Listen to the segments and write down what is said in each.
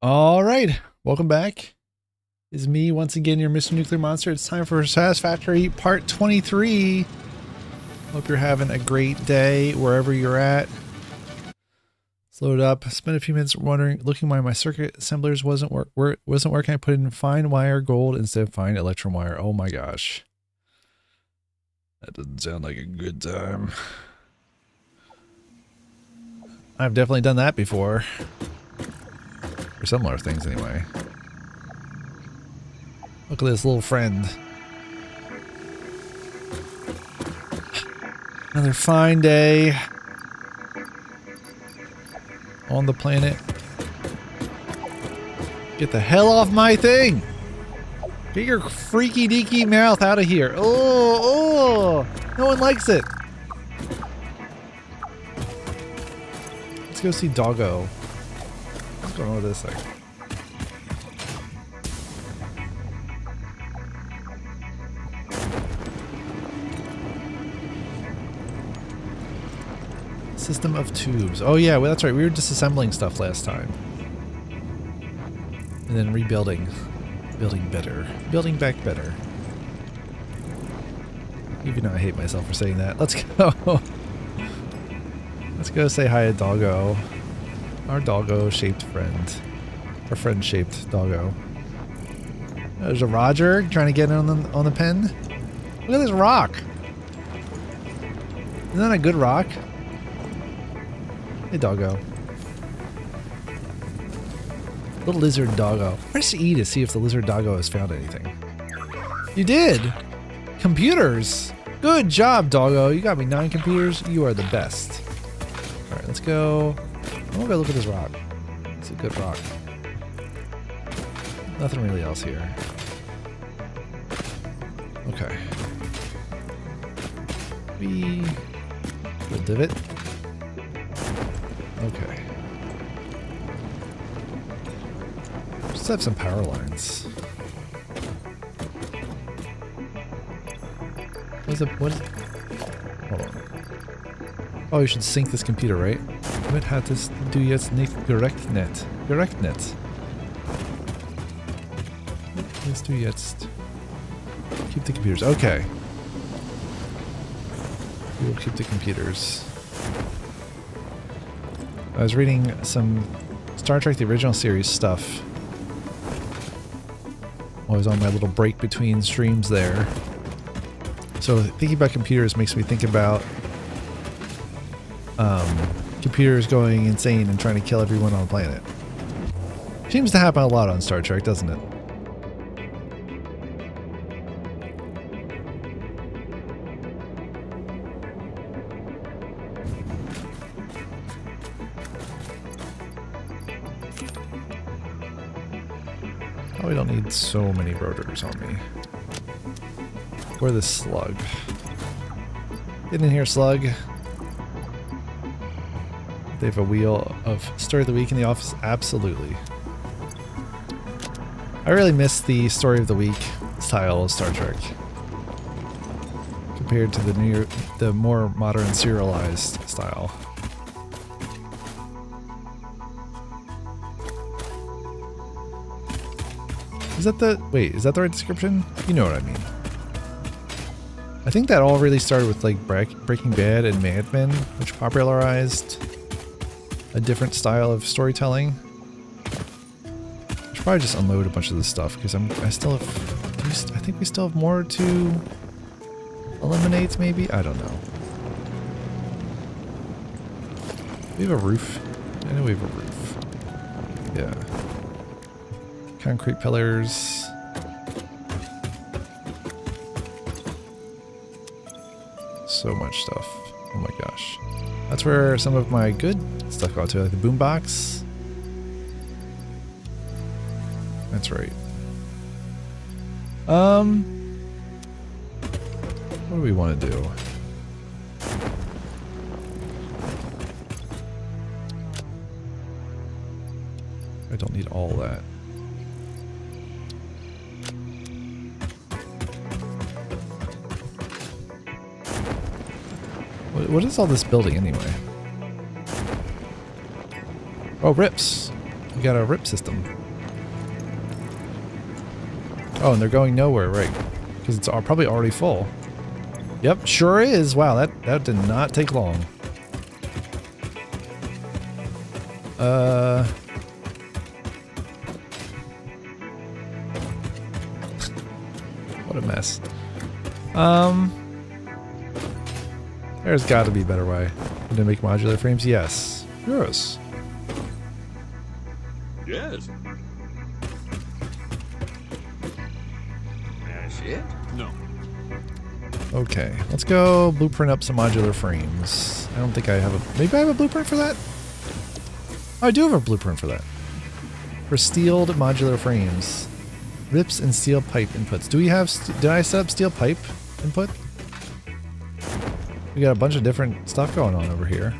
All right, welcome back. Is me once again, your Mr. Nuclear Monster. It's time for Satisfactory Part 23. Hope you're having a great day wherever you're at. Let's load up. Spent a few minutes wondering, looking why my circuit assemblers wasn't work, work wasn't working. I put in fine wire gold instead of fine electron wire. Oh my gosh, that doesn't sound like a good time. I've definitely done that before. Or similar things, anyway. Look at this little friend. Another fine day on the planet. Get the hell off my thing! Get your freaky deaky mouth out of here. Oh, oh! No one likes it. Let's go see Doggo. With this thing? System of tubes. Oh yeah, well that's right. We were disassembling stuff last time. And then rebuilding. Building better. Building back better. Even though I hate myself for saying that. Let's go. Let's go say hi to Doggo. Our doggo shaped friend. Our friend shaped doggo. There's a Roger trying to get in on the on the pen. Look at this rock. Isn't that a good rock? Hey doggo. Little lizard doggo. Press E to see if the lizard doggo has found anything. You did! Computers! Good job, doggo. You got me nine computers. You are the best. Alright, let's go. I'm gonna go look at this rock. It's a good rock. Nothing really else here. Okay. We the divot. Okay. Just have some power lines. What is it? What is Hold on. Oh, you should sync this computer, right? What hat is do jetzt nicht direkt net? Direkt net. Let's do jetzt. Keep the computers. Okay. We will keep the computers. I was reading some Star Trek the original series stuff. I was on my little break between streams there. So thinking about computers makes me think about um, computers going insane and trying to kill everyone on the planet. Seems to happen a lot on Star Trek, doesn't it? Oh, Probably don't need so many rotors on me. Or this slug. Get in here, slug. They have a wheel of Story of the Week in the office? Absolutely. I really miss the Story of the Week style of Star Trek. Compared to the new, the more modern serialized style. Is that the... Wait, is that the right description? You know what I mean. I think that all really started with like Breaking Bad and Mad Men, which popularized a different style of storytelling. I should probably just unload a bunch of this stuff because I'm I still have I think we still have more to eliminate maybe? I don't know. We have a roof. I know we have a roof. Yeah. Concrete pillars. So much stuff. Oh my gosh. That's where some of my good stuff got to, like the boombox. That's right. Um, what do we want to do? I don't need all that. What is all this building anyway? Oh, rips. We got a rip system. Oh, and they're going nowhere, right? Because it's probably already full. Yep, sure is. Wow, that, that did not take long. Uh... what a mess. Um... There's got to be a better way to make modular frames. Yes. Gross. Yes. That's it? No. Okay, let's go blueprint up some modular frames. I don't think I have a... Maybe I have a blueprint for that? Oh, I do have a blueprint for that. For steeled modular frames. Rips and steel pipe inputs. Do we have... Did I set up steel pipe input? We got a bunch of different stuff going on over here.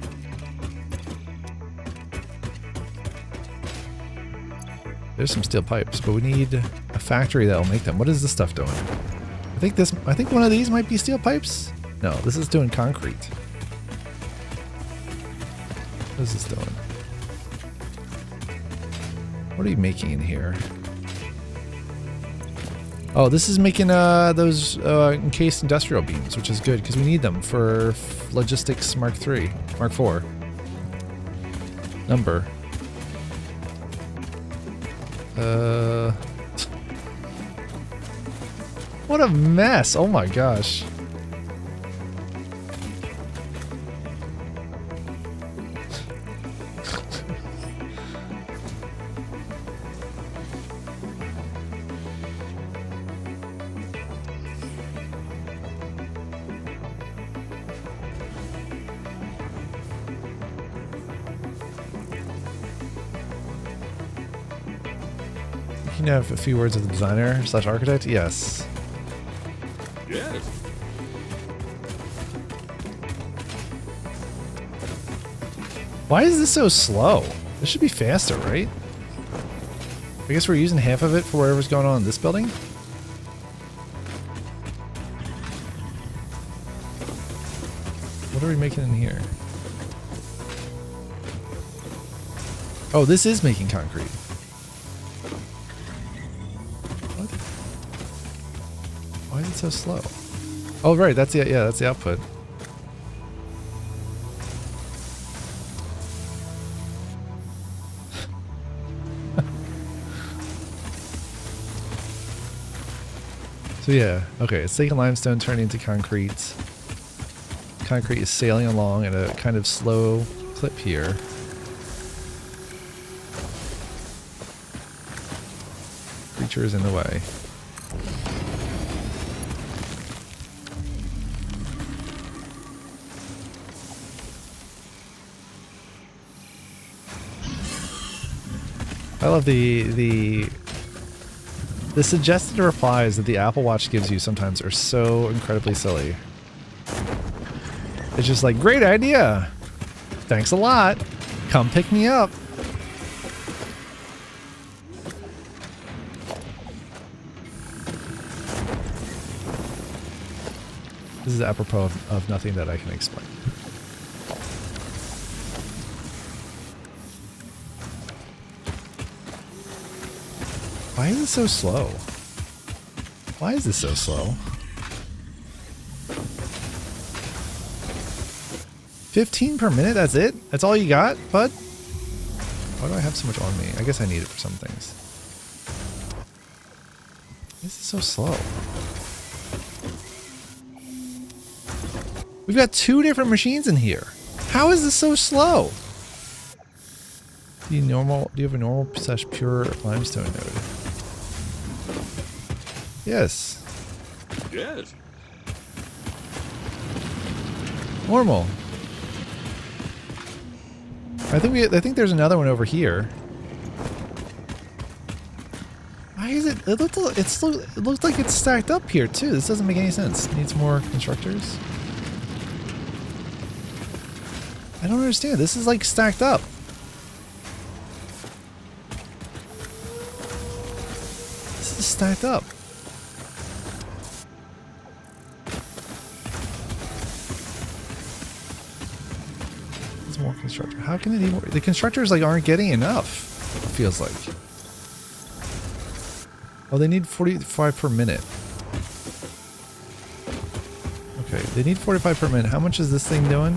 There's some steel pipes, but we need a factory that will make them. What is this stuff doing? I think this, I think one of these might be steel pipes. No, this is doing concrete. What is this doing? What are you making in here? Oh, this is making uh, those uh, encased industrial beams, which is good because we need them for logistics Mark 3, Mark 4. Number. Uh, what a mess! Oh my gosh. A few words with the designer slash architect? Yes. Yes. Why is this so slow? This should be faster, right? I guess we're using half of it for whatever's going on in this building? What are we making in here? Oh, this is making concrete. So slow? Oh, right, that's the, yeah, that's the output. So yeah, okay, it's taking limestone, turning into concrete. Concrete is sailing along at a kind of slow clip here. Creature is in the way. I love the the the suggested replies that the Apple Watch gives you sometimes are so incredibly silly. It's just like, great idea. Thanks a lot. Come pick me up. This is apropos of, of nothing that I can explain. Why is it so slow? Why is this so slow? 15 per minute, that's it? That's all you got, bud? Why do I have so much on me? I guess I need it for some things. This is so slow. We've got two different machines in here. How is this so slow? Do you normal? Do you have a normal slash pure limestone node? Yes. Yes. Normal. I think we. I think there's another one over here. Why is it? It looks. It's. It looks like it's stacked up here too. This doesn't make any sense. Needs more constructors. I don't understand. This is like stacked up. This is stacked up. Constructor. How can it more? The constructors like aren't getting enough feels like. Oh, they need 45 per minute. Okay, they need 45 per minute. How much is this thing doing?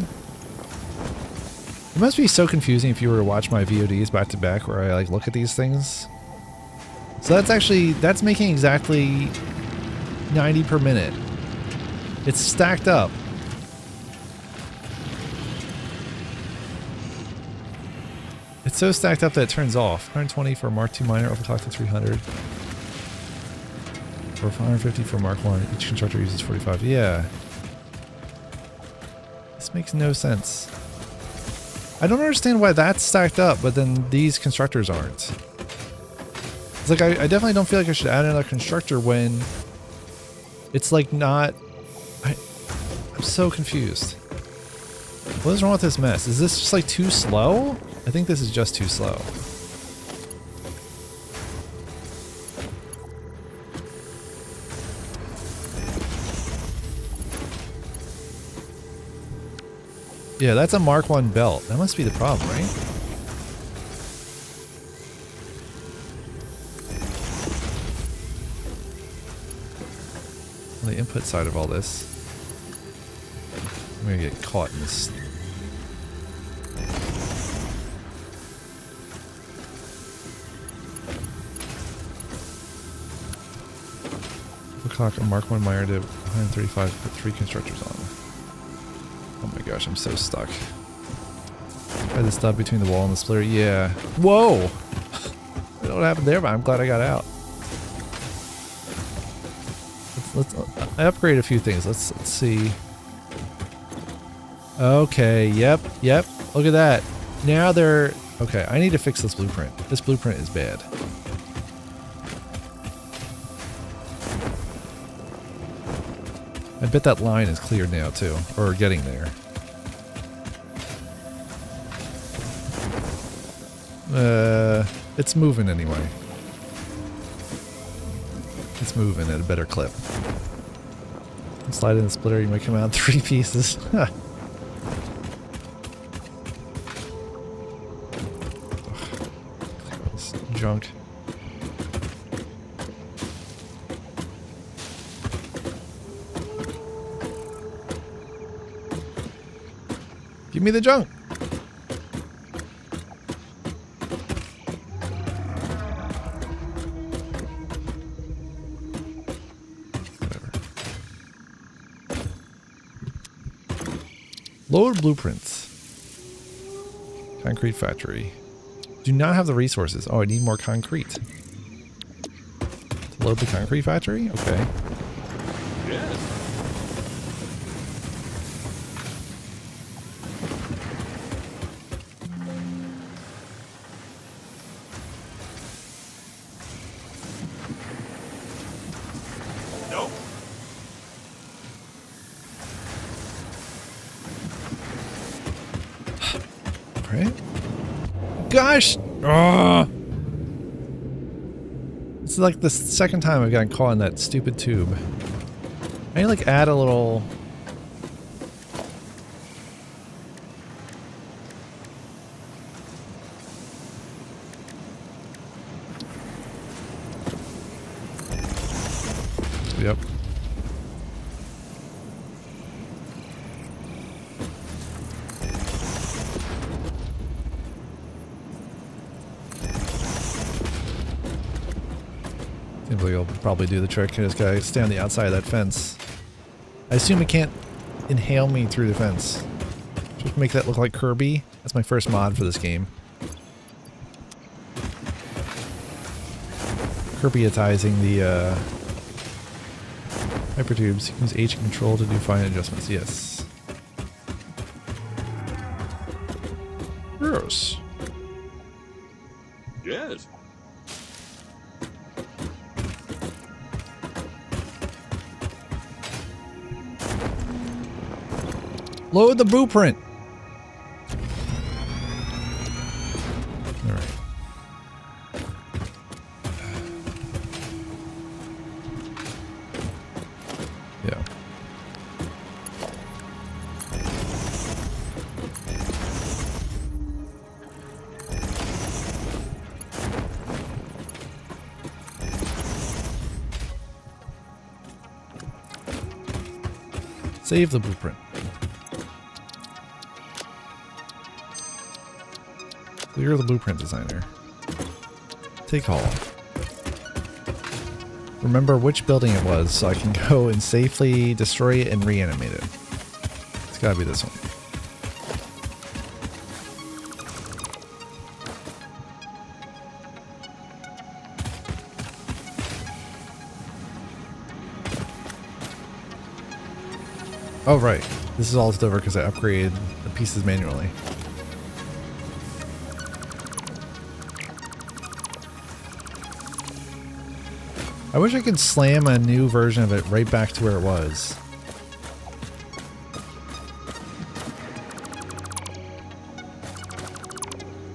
It must be so confusing if you were to watch my VODs back to back where I like look at these things. So that's actually, that's making exactly 90 per minute. It's stacked up. So stacked up that it turns off. 120 for Mark II miner, overclock to 300. Or 150 for Mark 1. Each constructor uses 45. Yeah. This makes no sense. I don't understand why that's stacked up, but then these constructors aren't. It's like, I, I definitely don't feel like I should add another constructor when it's like not... I, I'm so confused. What is wrong with this mess? Is this just like too slow? I think this is just too slow. Yeah, that's a Mark 1 belt. That must be the problem, right? On the input side of all this, I'm gonna get caught in this. O'clock a Mark 1 Meyer did 135, put three constructors on. Oh my gosh, I'm so stuck. Try the stub between the wall and the splitter. Yeah. Whoa! I don't know what happened there, but I'm glad I got out. Let's, let's uh, I upgraded a few things. Let's, let's see. Okay, yep, yep. Look at that. Now they're... Okay, I need to fix this blueprint. This blueprint is bad. Bet that line is cleared now too, or getting there. Uh, it's moving anyway. It's moving at a better clip. Slide in the splitter, you might come out in three pieces. Give me the junk. Whatever. Load blueprints. Concrete factory. Do not have the resources. Oh, I need more concrete. To load the concrete factory? Okay. Yes. Like the second time I've gotten caught in that stupid tube. I need to like add a little... Yep. Seems like he'll probably do the trick. I just gotta stay on the outside of that fence. I assume it can't inhale me through the fence. Just make that look like Kirby. That's my first mod for this game. Kirbyatizing the uh, hypertubes. Use H control to do fine adjustments. Yes. the blueprint. All right. Yeah. Save the blueprint. Clear the blueprint designer. Take all. Remember which building it was so I can go and safely destroy it and reanimate it. It's gotta be this one. Oh, right. This is all left over because I upgraded the pieces manually. I wish I could slam a new version of it right back to where it was.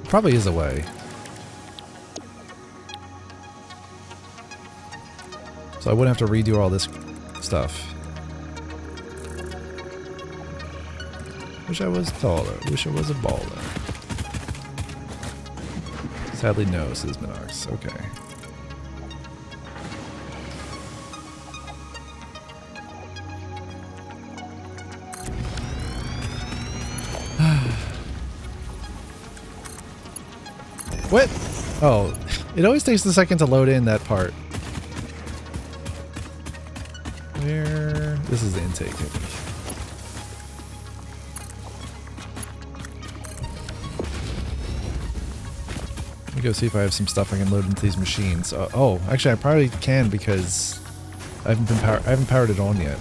Probably is a way. So I wouldn't have to redo all this stuff. Wish I was taller. Wish I was a baller. Sadly, no, says Minox. Okay. Oh, it always takes a second to load in that part. Where? This is the intake. Let me go see if I have some stuff I can load into these machines. Uh, oh, actually, I probably can because I haven't been power I haven't powered it on yet.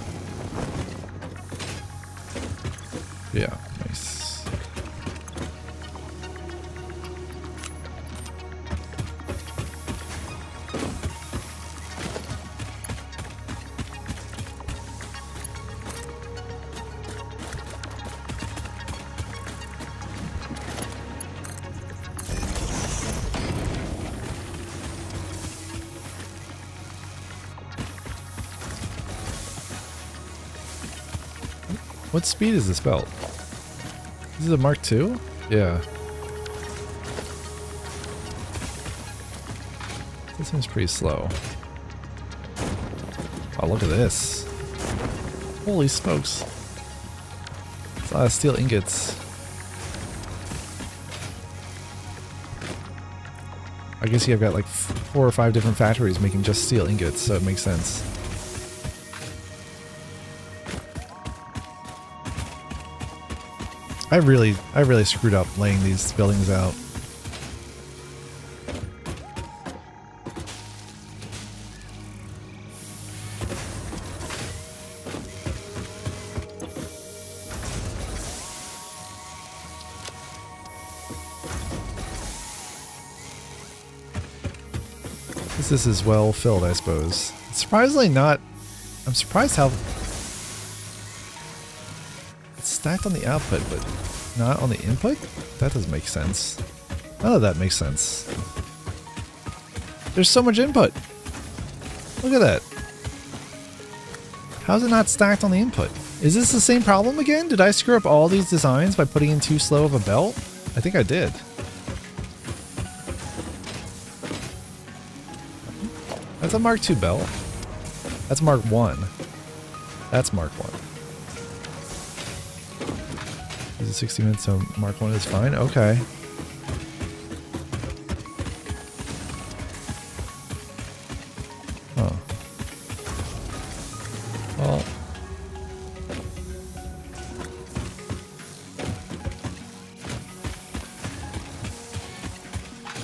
What speed is this belt? This is a Mark II? Yeah. This seems pretty slow. Oh, look at this. Holy smokes. It's a lot of steel ingots. I guess you've got like four or five different factories making just steel ingots, so it makes sense. I really, I really screwed up laying these buildings out. This is well filled, I suppose. Surprisingly not. I'm surprised how on the output, but not on the input? That doesn't make sense. None of that makes sense. There's so much input. Look at that. How's it not stacked on the input? Is this the same problem again? Did I screw up all these designs by putting in too slow of a belt? I think I did. That's a Mark II belt. That's Mark 1. That's Mark 1. 60 minutes, so Mark 1 is fine? Okay. Oh. Well.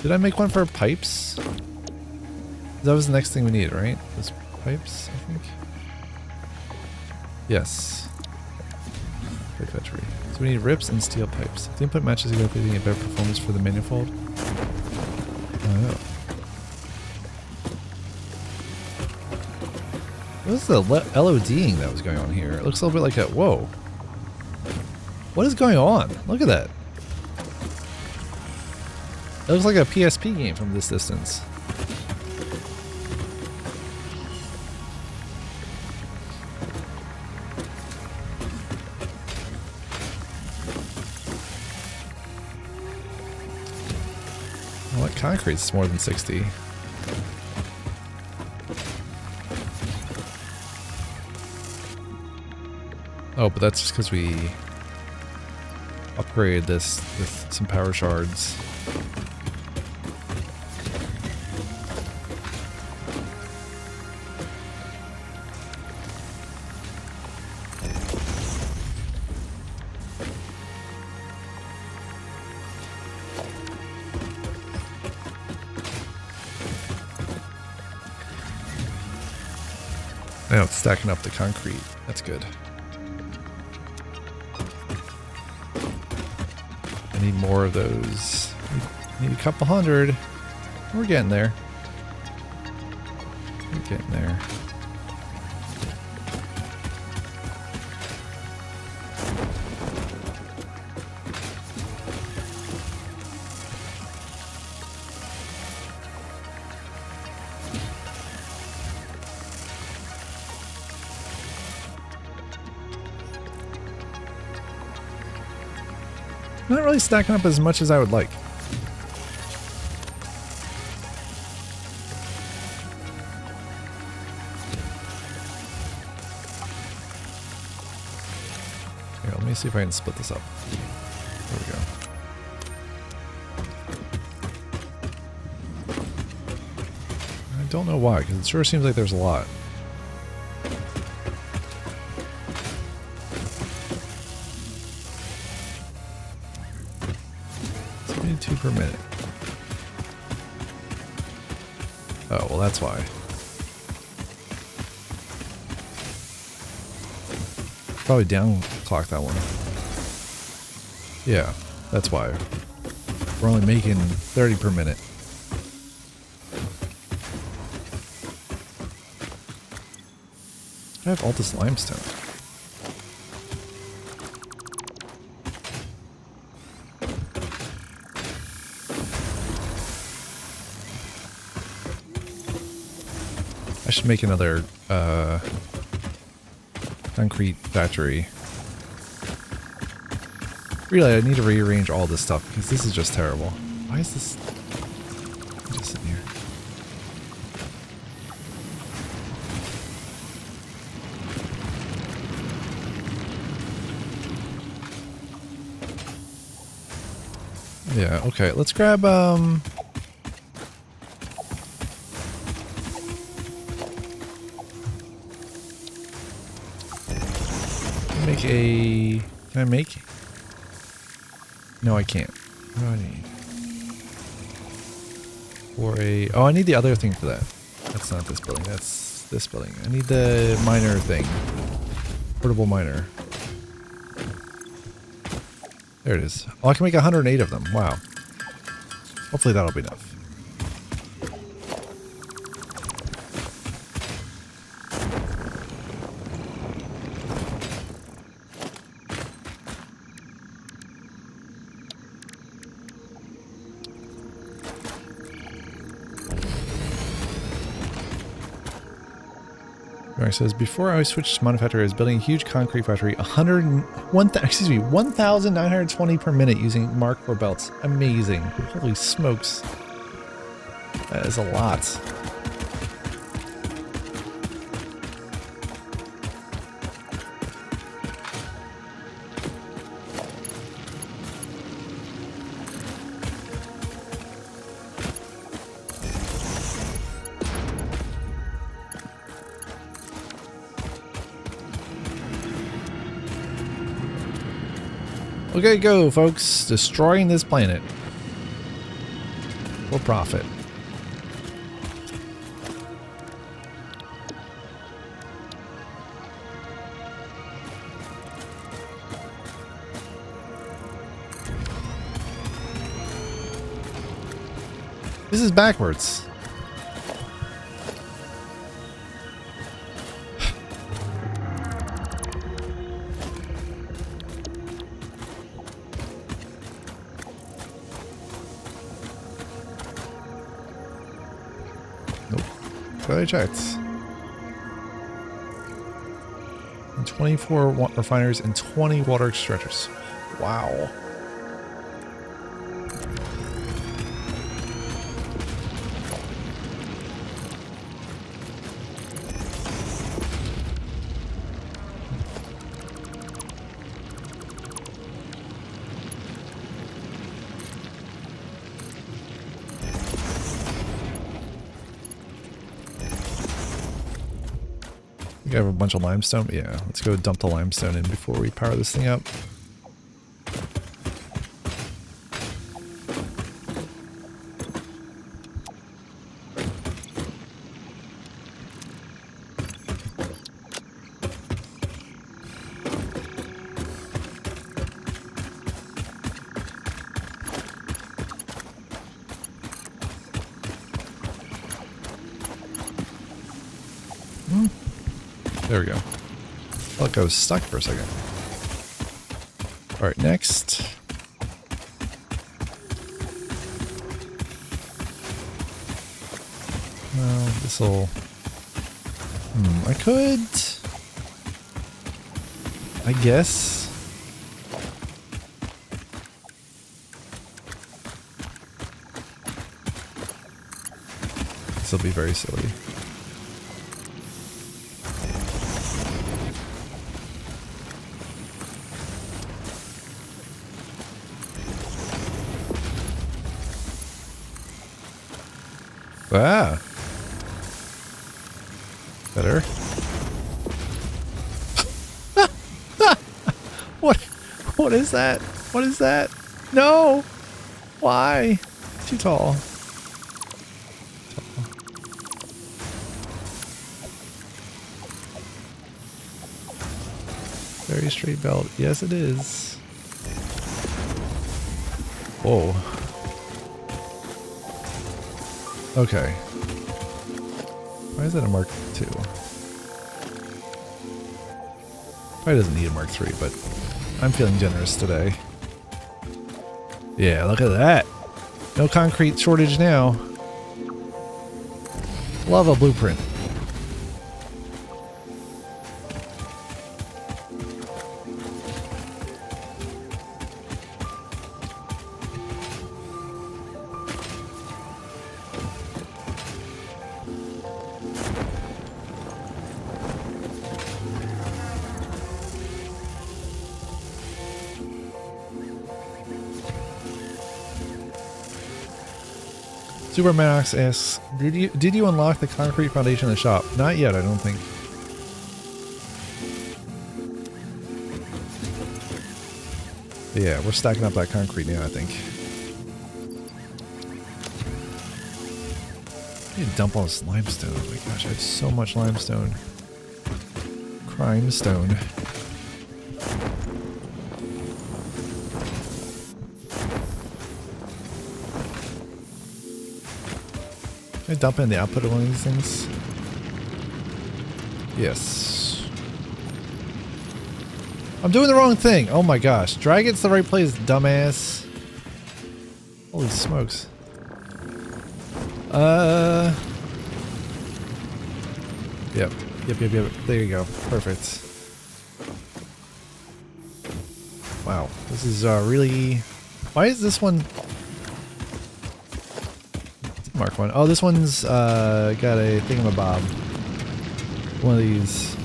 Did I make one for pipes? That was the next thing we need, right? Was pipes, I think? Yes. So we need rips and steel pipes. The input matches exactly, we get better performance for the manifold. Oh. What is the LODing that was going on here? It looks a little bit like a... Whoa. What is going on? Look at that. It looks like a PSP game from this distance. Concrete's more than 60? Oh, but that's just because we upgraded this with some power shards. Stacking up the concrete. That's good. I need more of those. Need a couple hundred. We're getting there. We're getting there. Stacking up as much as I would like. Here, let me see if I can split this up. There we go. I don't know why, because it sure seems like there's a lot. Per minute. Oh, well that's why. Probably down clock that one. Yeah, that's why. We're only making 30 per minute. I have all this limestone. I should make another uh, concrete factory. Really, I need to rearrange all this stuff because this is just terrible. Why is this just sitting here? Yeah, okay, let's grab, um... Make a... Can I make? No, I can't. What do I need? For a... Oh, I need the other thing for that. That's not this building. That's this building. I need the miner thing. Portable miner. There it is. Oh, I can make 108 of them. Wow. Hopefully that'll be enough. Says, before I switched to manufacturer, I was building a huge concrete factory, 100, and- one, excuse me, 1,920 per minute using Mark IV belts. Amazing. Holy smokes. That is a lot. Okay, go, folks. Destroying this planet. For profit. This is backwards. I checked. And 24 wa- refiners and 20 water extractors. Wow. Have a bunch of limestone. Yeah, let's go dump the limestone in before we power this thing up. There we go. Look, I was stuck for a second. Alright, next. Well, this'll... Hmm, I could... I guess... This'll be very silly. Ah. Better. what? What is that? What is that? No! Why? Too tall. Very straight belt. Yes, it is. Whoa. Okay. Why is that a Mark II? Probably doesn't need a Mark III, but I'm feeling generous today. Yeah, look at that. No concrete shortage now. Love a blueprint. Supermax asks, did you did you unlock the concrete foundation in the shop? Not yet, I don't think. Yeah, we're stacking up that concrete now, I think. I need to dump all this limestone. Oh my gosh, I have so much limestone. Crime stone. Dump in the output of one of these things? Yes. I'm doing the wrong thing. Oh my gosh. Drag it's the right place, dumbass. Holy smokes. Uh. Yep. Yep, yep, yep. There you go. Perfect. Wow. This is uh, really... Why is this one... Mark one. Oh, this one's uh, got a thingamabob. One of these.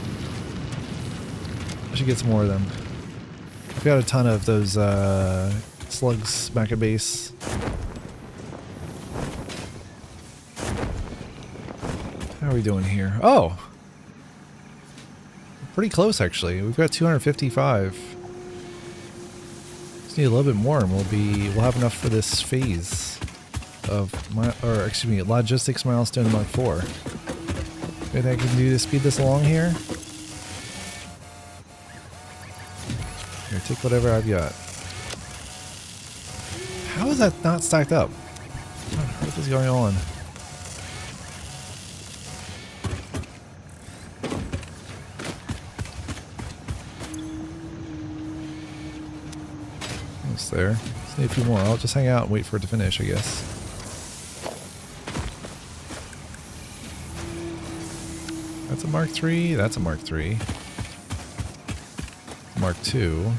I should get some more of them. I've got a ton of those uh, slugs back at base. How are we doing here? Oh! Pretty close, actually. We've got 255. Just need a little bit more and we'll be, we'll have enough for this phase of my, or excuse me, logistics milestone mark four. Anything I can do to speed this along here? Here, take whatever I've got. How is that not stacked up? What is going on? Almost there. Just need a few more. I'll just hang out and wait for it to finish, I guess. A Mark III. That's a Mark III. Mark II.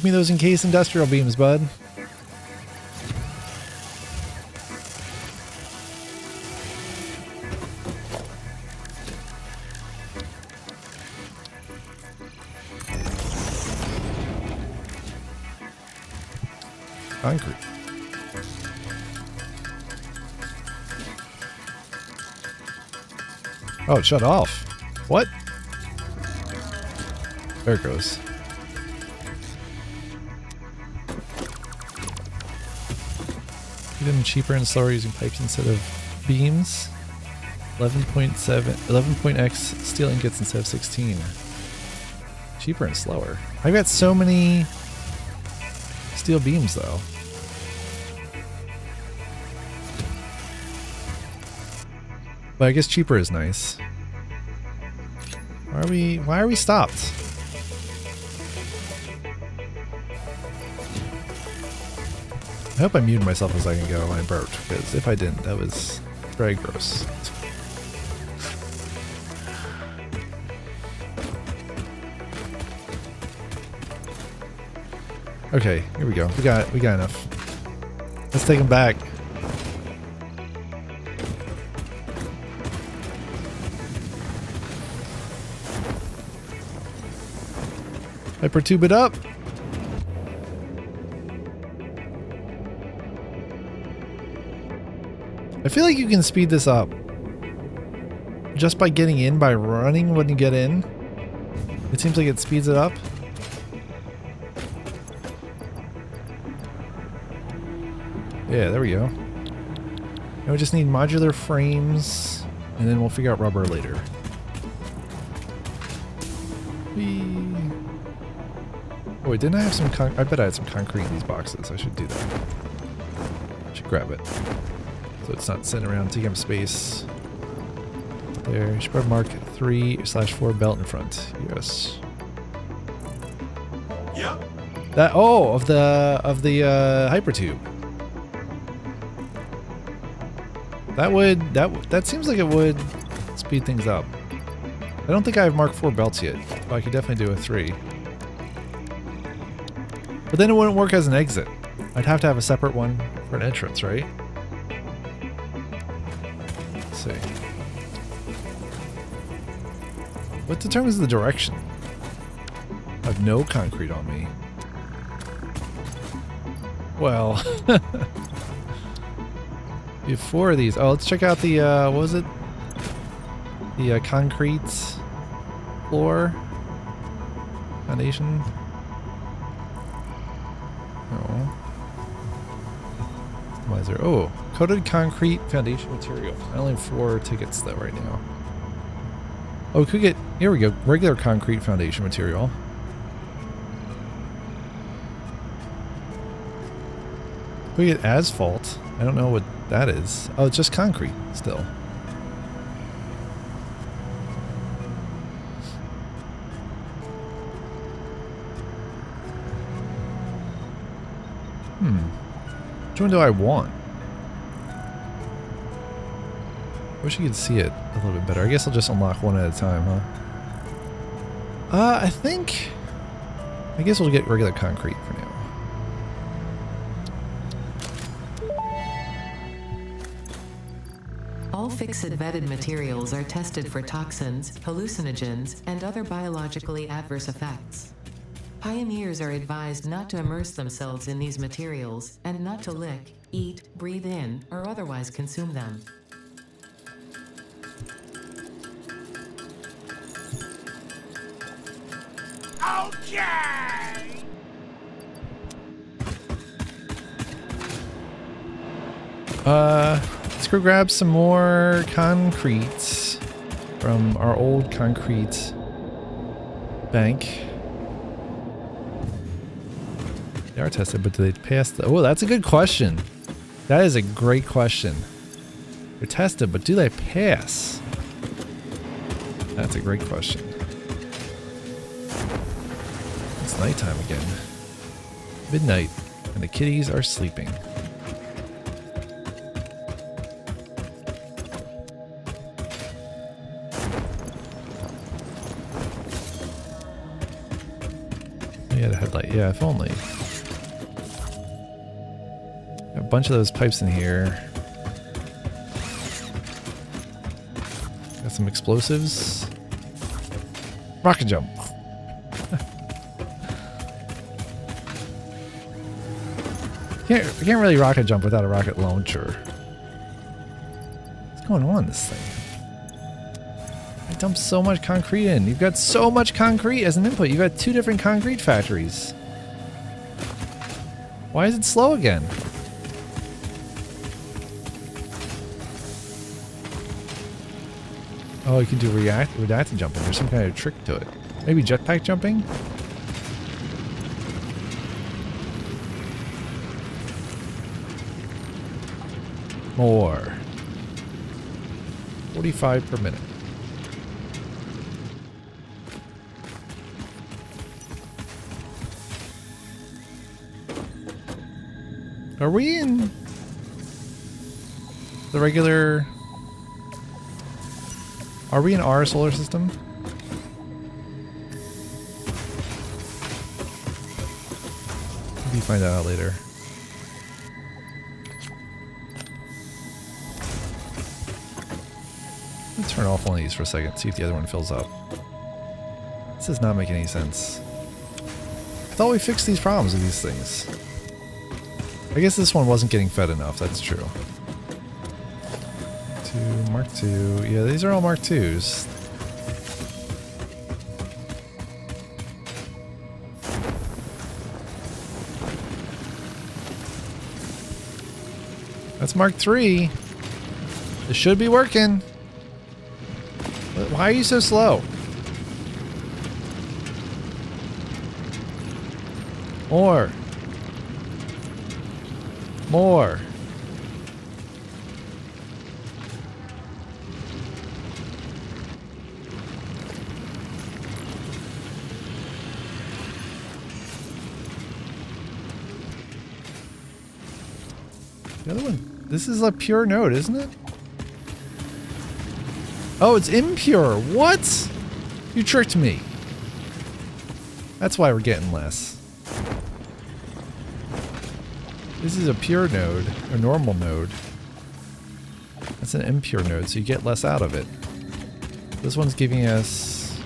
Make me those encased industrial beams, bud. Concrete. Oh, it shut off. What? There it goes. Even cheaper and slower using pipes instead of beams. 11.7, 11.x steel ingots instead of 16. Cheaper and slower. I've got so many steel beams though. But I guess cheaper is nice. Why are we why are we stopped? I hope I muted myself a second ago when I burped, because if I didn't, that was very gross. Okay, here we go. We got we got enough. Let's take them back. Hypertube it up. Feel like you can speed this up just by getting in, by running when you get in. It seems like it speeds it up. Yeah, there we go. Now we just need modular frames, and then we'll figure out rubber later. Whee. Wait, didn't I have some I bet I had some concrete in these boxes. I should do that. Should grab it. So it's not sitting around taking up space. There, should put mark 3 slash 4 belt in front. Yes. Yep. That, oh, of the, of the, uh, hypertube. That would, that, that seems like it would speed things up. I don't think I have mark 4 belts yet, but I could definitely do a 3. But then it wouldn't work as an exit. I'd have to have a separate one for an entrance, right? What determines the direction? I have no concrete on me. Well, of these. Oh, let's check out the, uh, what was it? The uh, concrete floor foundation. Oh. Customizer. Oh, coated concrete foundation material. I only have four tickets though right now. Oh, we could get, here we go, regular concrete foundation material. We get asphalt. I don't know what that is. Oh, it's just concrete still. Hmm. Which one do I want? Wish you could see it a little bit better. I guess I'll just unlock one at a time, huh? Uh, I think... I guess we'll get regular concrete for now. All FICSIT vetted materials are tested for toxins, hallucinogens, and other biologically adverse effects. Pioneers are advised not to immerse themselves in these materials and not to lick, eat, breathe in, or otherwise consume them. Uh, let's go grab some more concrete from our old concrete bank. They are tested, but do they pass the... Oh, that's a good question. That is a great question. They're tested, but do they pass? That's a great question. It's nighttime again. Midnight, and the kitties are sleeping. A headlight. Yeah, if only. A bunch of those pipes in here. Got some explosives. Rocket jump. can't, can't really rocket jump without a rocket launcher. What's going on in this thing? I dumped so much concrete in. You've got so much concrete as an input. You've got two different concrete factories. Why is it slow again? Oh, you can do react reactive jumping. There's some kind of trick to it. Maybe jetpack jumping? More. 45 per minute. Are we in the regular... Are we in our solar system? Maybe find out later. Let's turn off one of these for a second, see if the other one fills up. This does not make any sense. I thought we fixed these problems with these things. I guess this one wasn't getting fed enough, that's true. Two, Mark two. Yeah, these are all Mark twos. That's Mark three. This should be working. Why are you so slow? More. More. The other one, this is a pure node, isn't it? Oh, it's impure. What? You tricked me. That's why we're getting less. This is a pure node, a normal node. That's an impure node, so you get less out of it. This one's giving us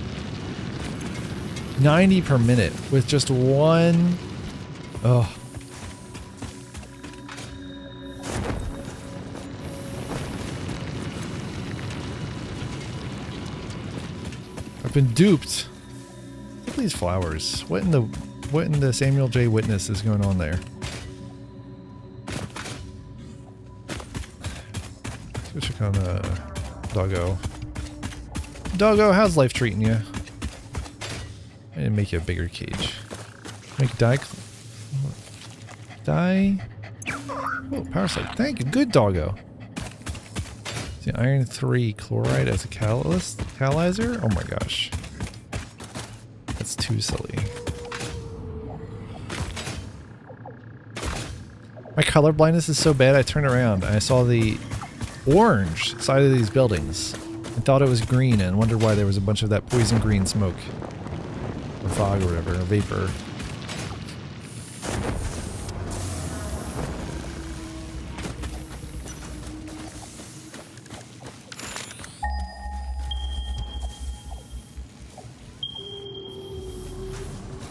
90 per minute with just one. Oh. I've been duped. Look at these flowers. What in the what in the Samuel J. Witness is going on there? Let's check on uh, Doggo. Doggo, how's life treating you? I make you a bigger cage. Make die. Die. Oh, power. Thank you. Good doggo. The iron 3 chloride as a catalyst catalyzer? Oh my gosh. That's too silly. My color blindness is so bad I turned around and I saw the orange side of these buildings and thought it was green and wondered why there was a bunch of that poison green smoke. Or fog or whatever, or vapor.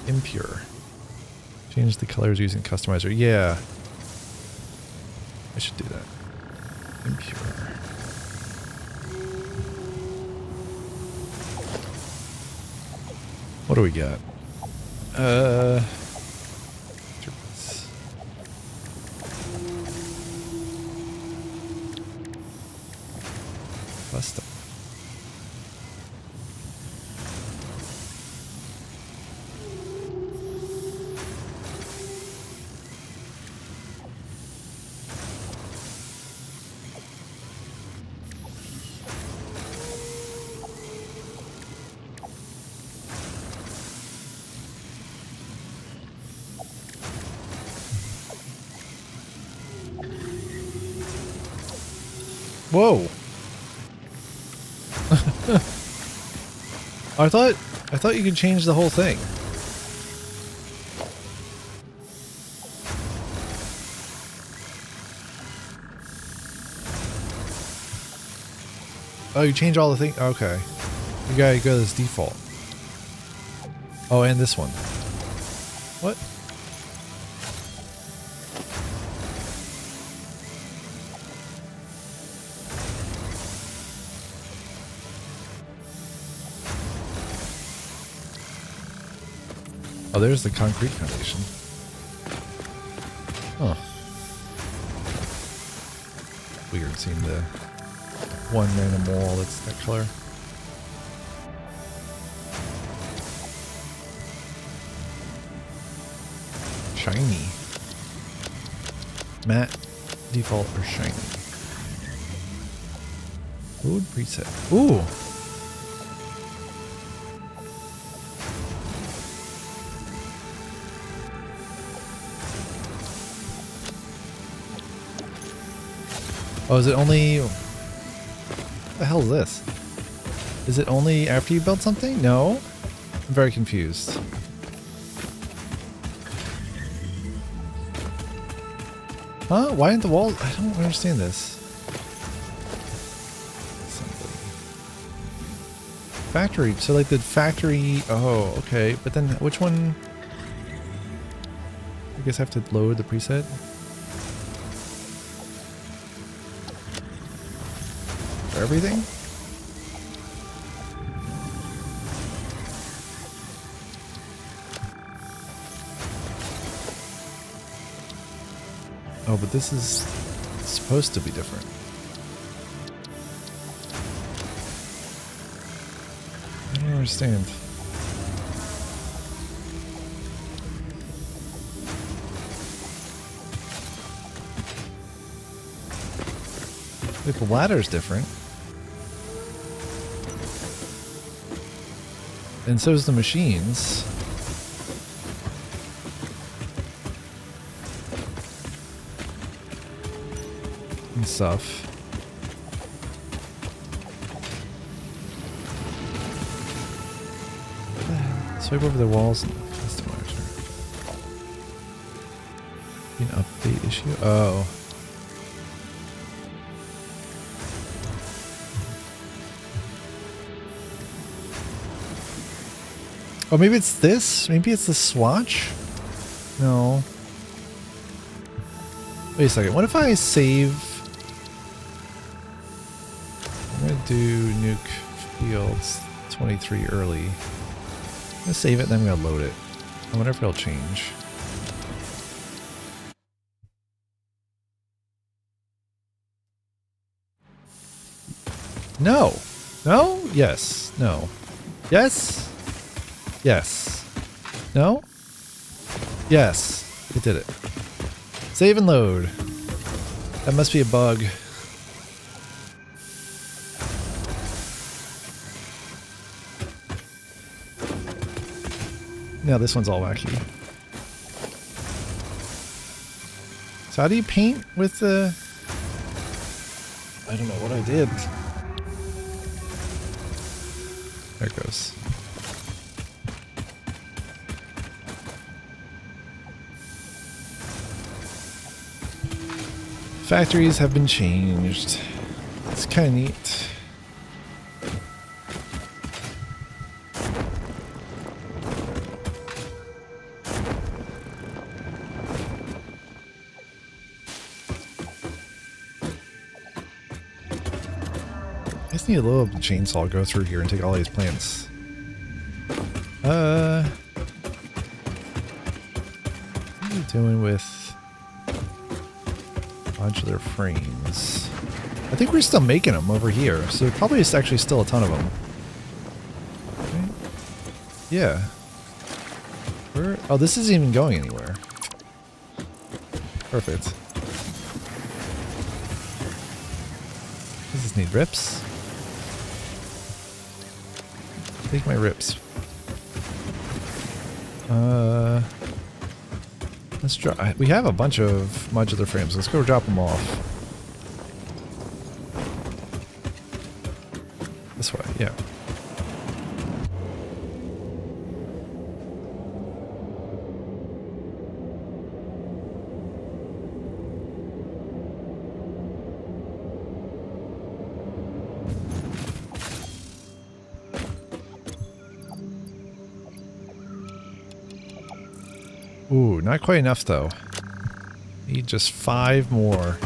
Impure. Change the colors using customizer. Yeah. I should do that. Impure. What do we got? Uh. thought you could change the whole thing. Oh, you change all the things? Okay. You gotta go to this default. Oh, and this one. There's the concrete foundation. Huh. Weird seeing the one random wall that's that color. Shiny. Matte, default, or shiny. Load preset. Ooh. Oh, is it only... What the hell is this? Is it only after you build something? No? I'm very confused. Huh? Why aren't the walls... I don't understand this. Factory. So like the factory... Oh, okay. But then which one... I guess I have to load the preset? Everything? Oh, but this is supposed to be different. I don't understand. Wait, the ladder's different. And so is the machines. And stuff. Swipe over the walls and customizer. An update issue? Oh. Oh, maybe it's this? Maybe it's the swatch? No. Wait a second. What if I save... I'm going to do nuke fields 23 early. I'm going to save it, then I'm going to load it. I wonder if it'll change. No. No? Yes. No. Yes? Yes. No? Yes. It did it. Save and load. That must be a bug. No, this one's all wacky. So how do you paint with the... I don't know what I did. Factories have been changed. It's kind of neat. I just need a little chainsaw to go through here and take all these plants. Uh, what are you doing with modular frames? I think we're still making them over here, so probably is actually still a ton of them. Yeah. Where? Oh, this isn't even going anywhere. Perfect. Does this need rips? Take my rips. Uh, let's drop. We have a bunch of modular frames. Let's go drop them off. Not quite enough though. Need just five more.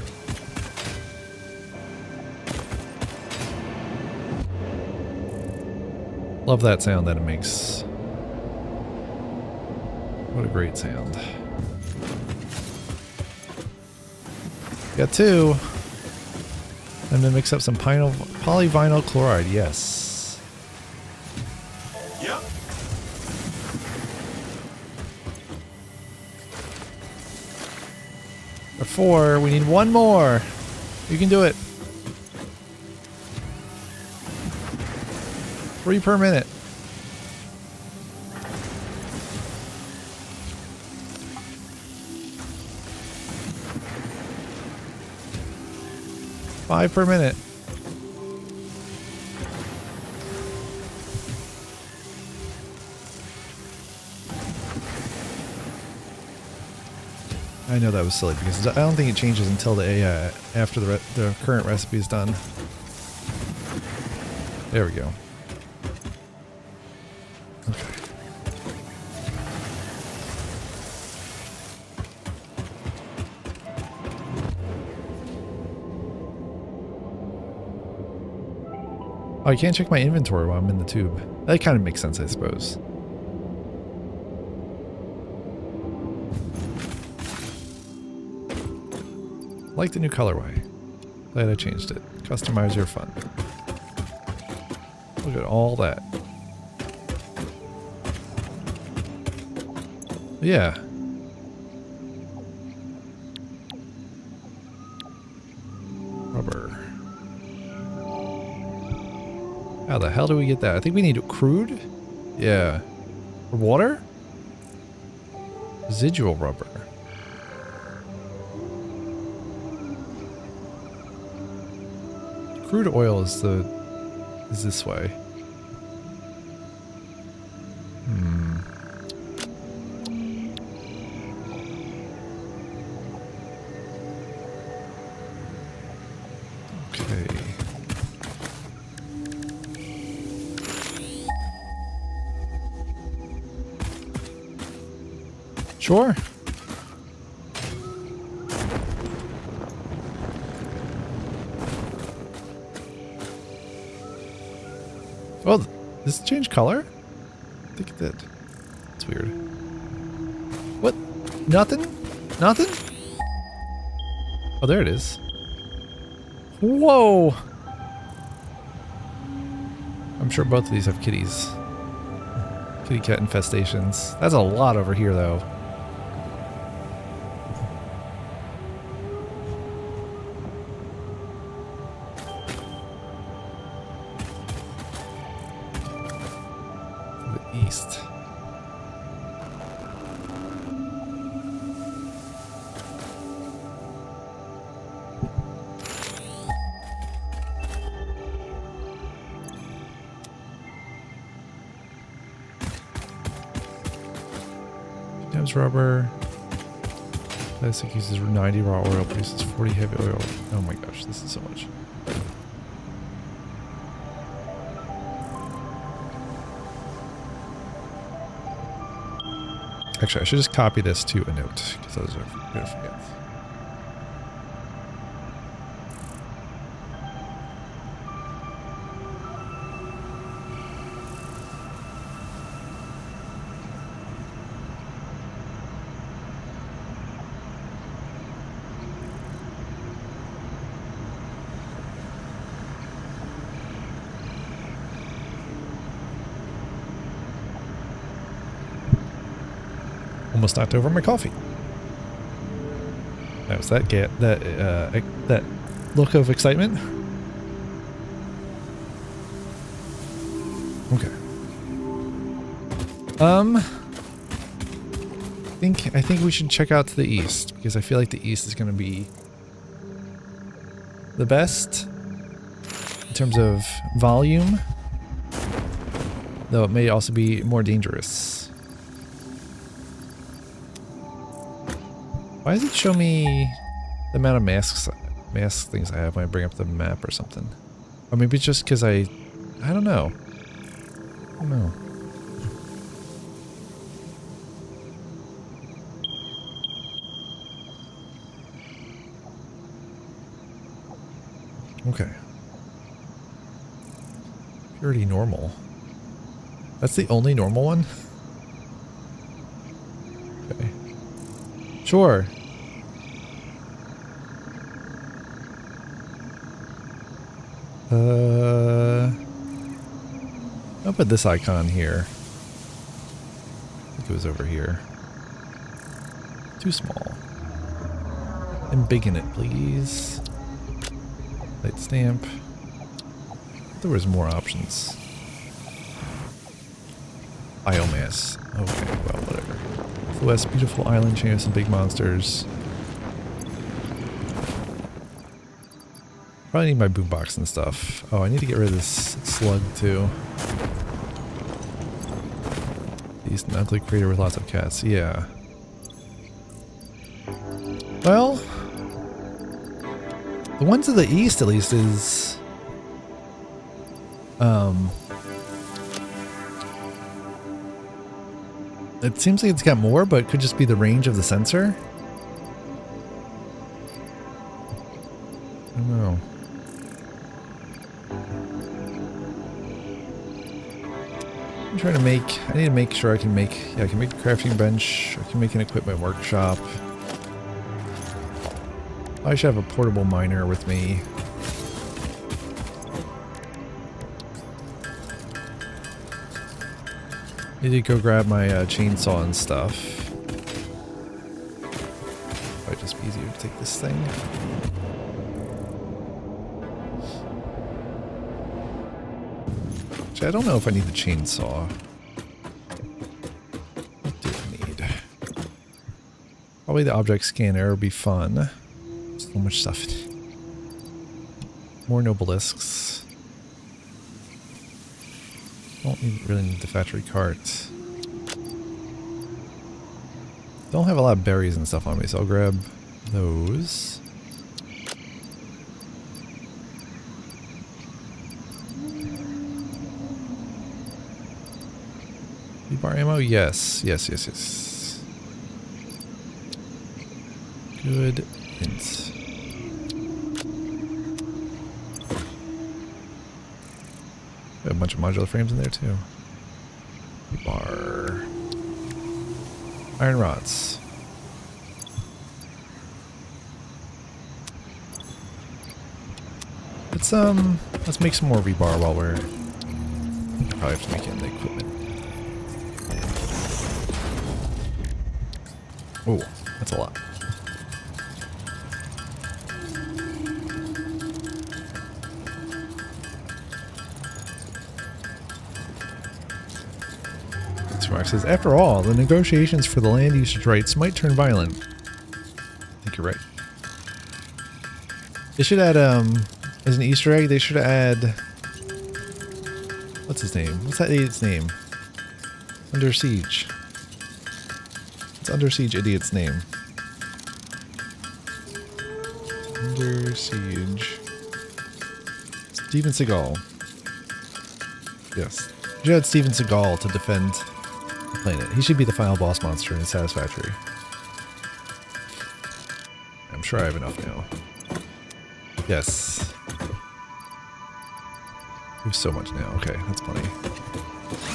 Love that sound that it makes. What a great sound. Got two. I'm gonna mix up some polyvinyl chloride. Yes. Four. We need one more. You can do it. Three per minute. Five per minute. I know that was silly because I don't think it changes until the uh, after the the current recipe is done. There we go. Okay. Oh, I can't check my inventory while I'm in the tube. That kind of makes sense, I suppose. Like the new colorway. Glad I changed it. Customize your fun. Look at all that. Yeah. Rubber. How the hell do we get that? I think we need crude? Yeah. Water? Residual rubber. Crude oil is the is this way. Hmm. Okay. Sure. Oh, does it change color? I think it did. It's weird. What? Nothing? Nothing? Oh, there it is. Whoa! I'm sure both of these have kitties. Kitty cat infestations. That's a lot over here, though. Rubber. Plastic uses 90 raw oil, produces 40 heavy oil. Oh my gosh, this is so much. Actually, I should just copy this to a note because I was going to forget. Almost knocked over my coffee. That was that get that uh, that look of excitement. Okay. Um, I think I think we should check out to the east because I feel like the east is going to be the best in terms of volume, though it may also be more dangerous. Why does it show me the amount of masks, mask things I have when I bring up the map or something? Or maybe just because I, I don't know. I don't know. Okay. Purity normal. That's the only normal one? Okay. Sure. Uh, I'll put this icon here. I think it was over here. Too small. And big in it, please. Light stamp. There was more options. Biomass. Okay, well, whatever. The West, beautiful island, of some big monsters. Probably need my boombox and stuff. Oh, I need to get rid of this slug too. East, an ugly crater with lots of cats. Yeah. Well, the one to the east at least is um It seems like it's got more, but it could just be the range of the sensor. Make sure I can make, yeah, I can make a crafting bench, I can make an equipment workshop. I should have a portable miner with me. Need to go grab my uh, chainsaw and stuff. Might just be easier to take this thing. Actually, I don't know if I need the chainsaw. Probably the object scanner would be fun. So much stuff. More nobelisks. Don't need, really need the factory cart. Don't have a lot of berries and stuff on me, so I'll grab those. bar ammo? Yes, yes, yes, yes. Good. A bunch of modular frames in there too. Bar. Iron rods. Let's um let's make some more rebar while we're probably have to make it in the equipment. Oh, that's a lot. Says, after all, the negotiations for the land usage rights might turn violent. I think you're right. They should add, um, as an Easter egg, they should add, what's his name? What's that idiot's name? Under Siege. It's Under Siege idiot's name. Under Siege. Steven Seagal. Yes. You add Steven Seagal to defend He should be the final boss monster in Satisfactory. I'm sure I have enough now. Yes. We have so much now. Okay, that's plenty.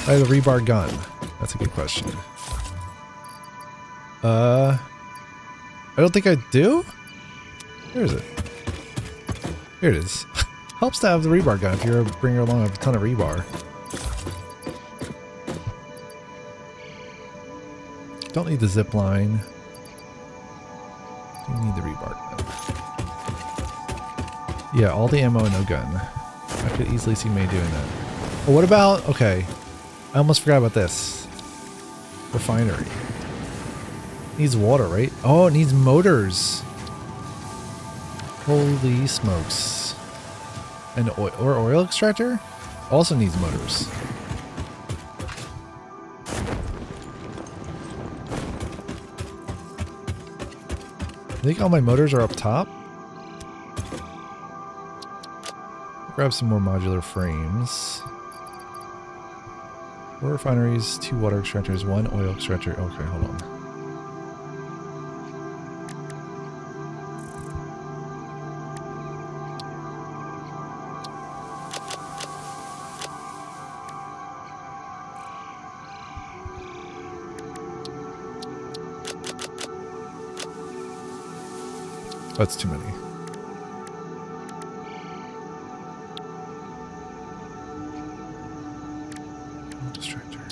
I have a rebar gun. That's a good question. Uh, I don't think I do. Where is it? Here it is. Helps to have the rebar gun if you're bringing along a ton of rebar. Don't need the zip line. Do need the rebar. Yeah, all the ammo, and no gun. I could easily see me doing that. But what about, okay, I almost forgot about this. Refinery. Needs water, right? Oh, it needs motors. Holy smokes. An oil, or oil extractor? Also needs motors. I think all my motors are up top. Grab some more modular frames. Four refineries, two water extractors, one oil extractor. Okay, hold on. That's too many. Distractor.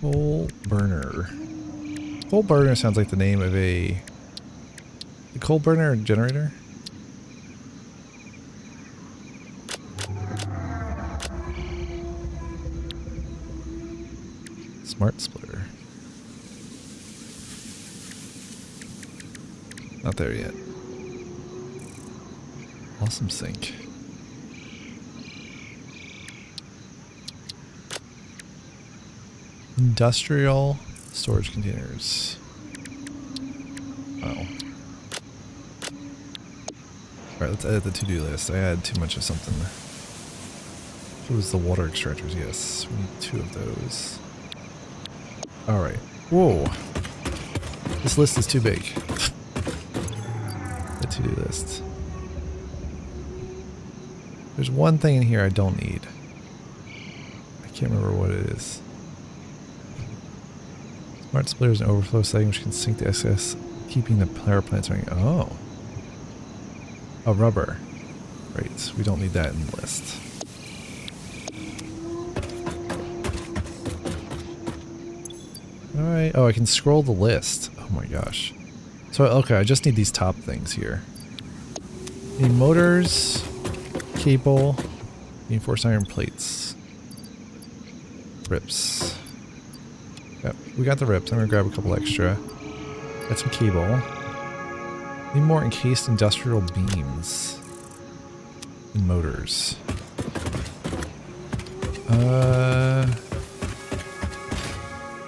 Coal burner. Coal burner sounds like the name of a coal burner generator. Sink. Industrial storage containers. Wow. Alright, let's edit the to-do list. I had too much of something. It was the water extractors, yes. We need two of those. Alright. Whoa. This list is too big. the to-do list. There's one thing in here I don't need. I can't remember what it is. Smart splitter is an overflow setting which can sink the excess, keeping the power plants running. Oh. A rubber. Great. We don't need that in the list. Alright. Oh, I can scroll the list. Oh my gosh. So, okay, I just need these top things here. Need motors, cable, reinforced iron plates. Rips. Yep, we got the rips. I'm gonna grab a couple extra. Got some cable. Need more encased industrial beams. And motors. Uh...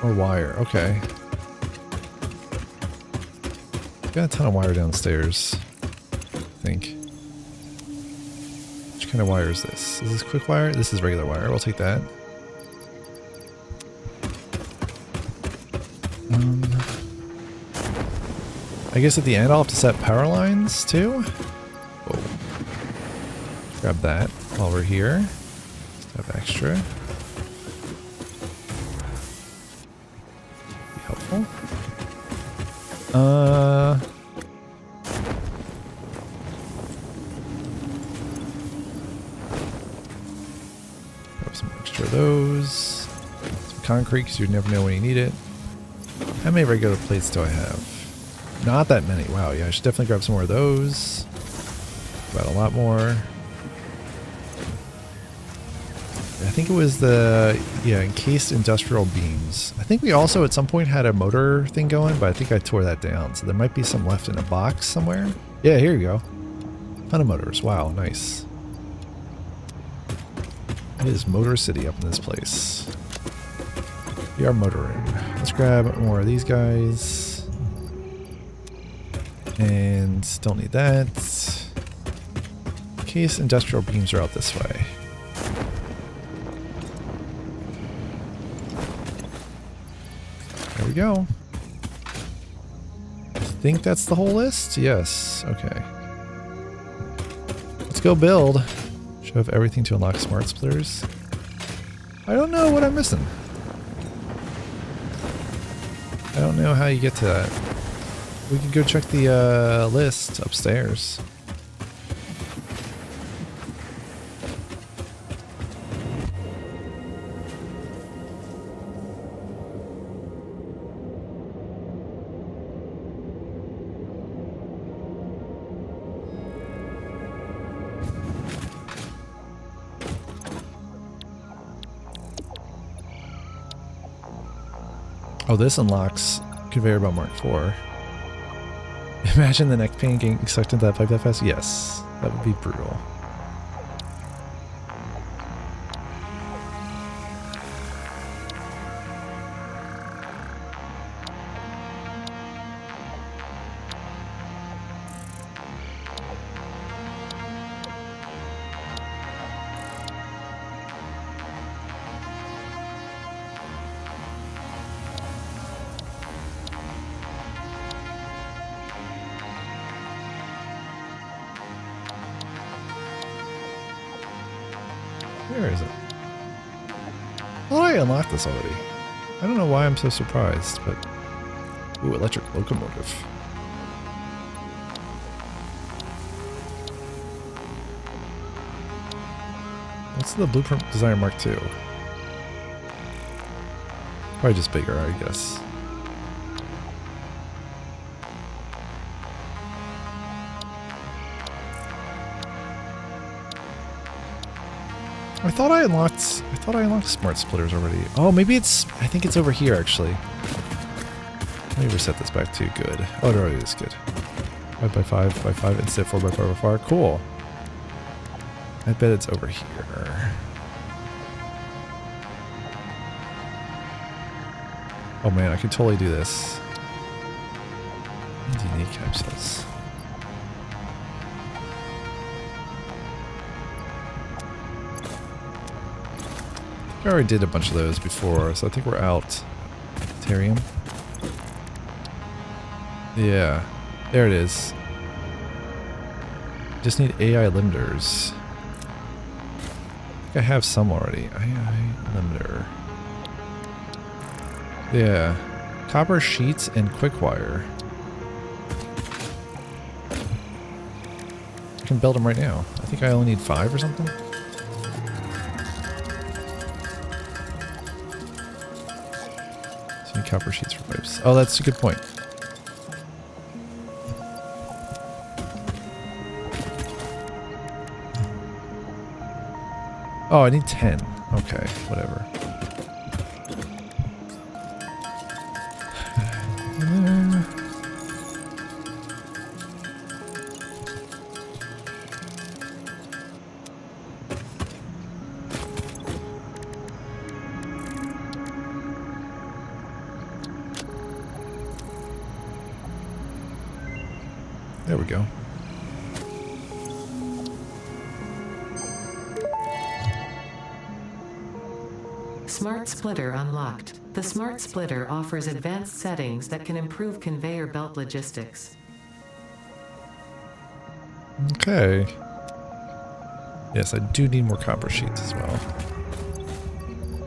Or wire, okay. Got a ton of wire downstairs. I think. Kind of wire is this? Is this quick wire? This is regular wire. We'll take that. Um, I guess at the end I'll have to set power lines too. Whoa. Grab that while we're here. Have extra. Be helpful. Uh. Because you never know when you need it. How many regular plates do I have? Not that many. Wow, yeah, I should definitely grab some more of those. Got a lot more. I think it was the, yeah, encased industrial beams. I think we also at some point had a motor thing going, but I think I tore that down. So there might be some left in a box somewhere. Yeah, here you go. Ton of motors. Wow, nice. It is Motor City up in this place. We are motoring. Let's grab more of these guys. And don't need that. Encased industrial beams are out this way. There we go. I think that's the whole list? Yes. Okay. Let's go build. Should have everything to unlock smart splitters. I don't know what I'm missing. I don't know how you get to that. We could go check the uh, list upstairs. Oh, this unlocks conveyor belt mark 4. Imagine the neck pain getting sucked into that pipe that fast? Yes, that would be brutal. This already. I don't know why I'm so surprised, but... Ooh, electric locomotive. What's the Blueprint Designer Mark II? Probably just bigger, I guess. I thought I unlocked. I thought I unlocked smart splitters already. Oh, maybe it's. I think it's over here actually. Let me reset this back to good. Oh, it already is good. Five by five by five instead of four by four by four. Cool. I bet it's over here. Oh man, I can totally do this. Unique capsules. I already did a bunch of those before, so I think we're out. Therium. Yeah, there it is. Just need AI limiters. I, I have some already. AI limiter. Yeah. Copper sheets and quick wire. I can build them right now. I think I only need five or something. Copper sheets for pipes. Oh, that's a good point. Oh, I need 10. Okay, whatever. Splitter unlocked. The Smart Splitter offers advanced settings that can improve conveyor belt logistics. Okay. Yes, I do need more copper sheets as well.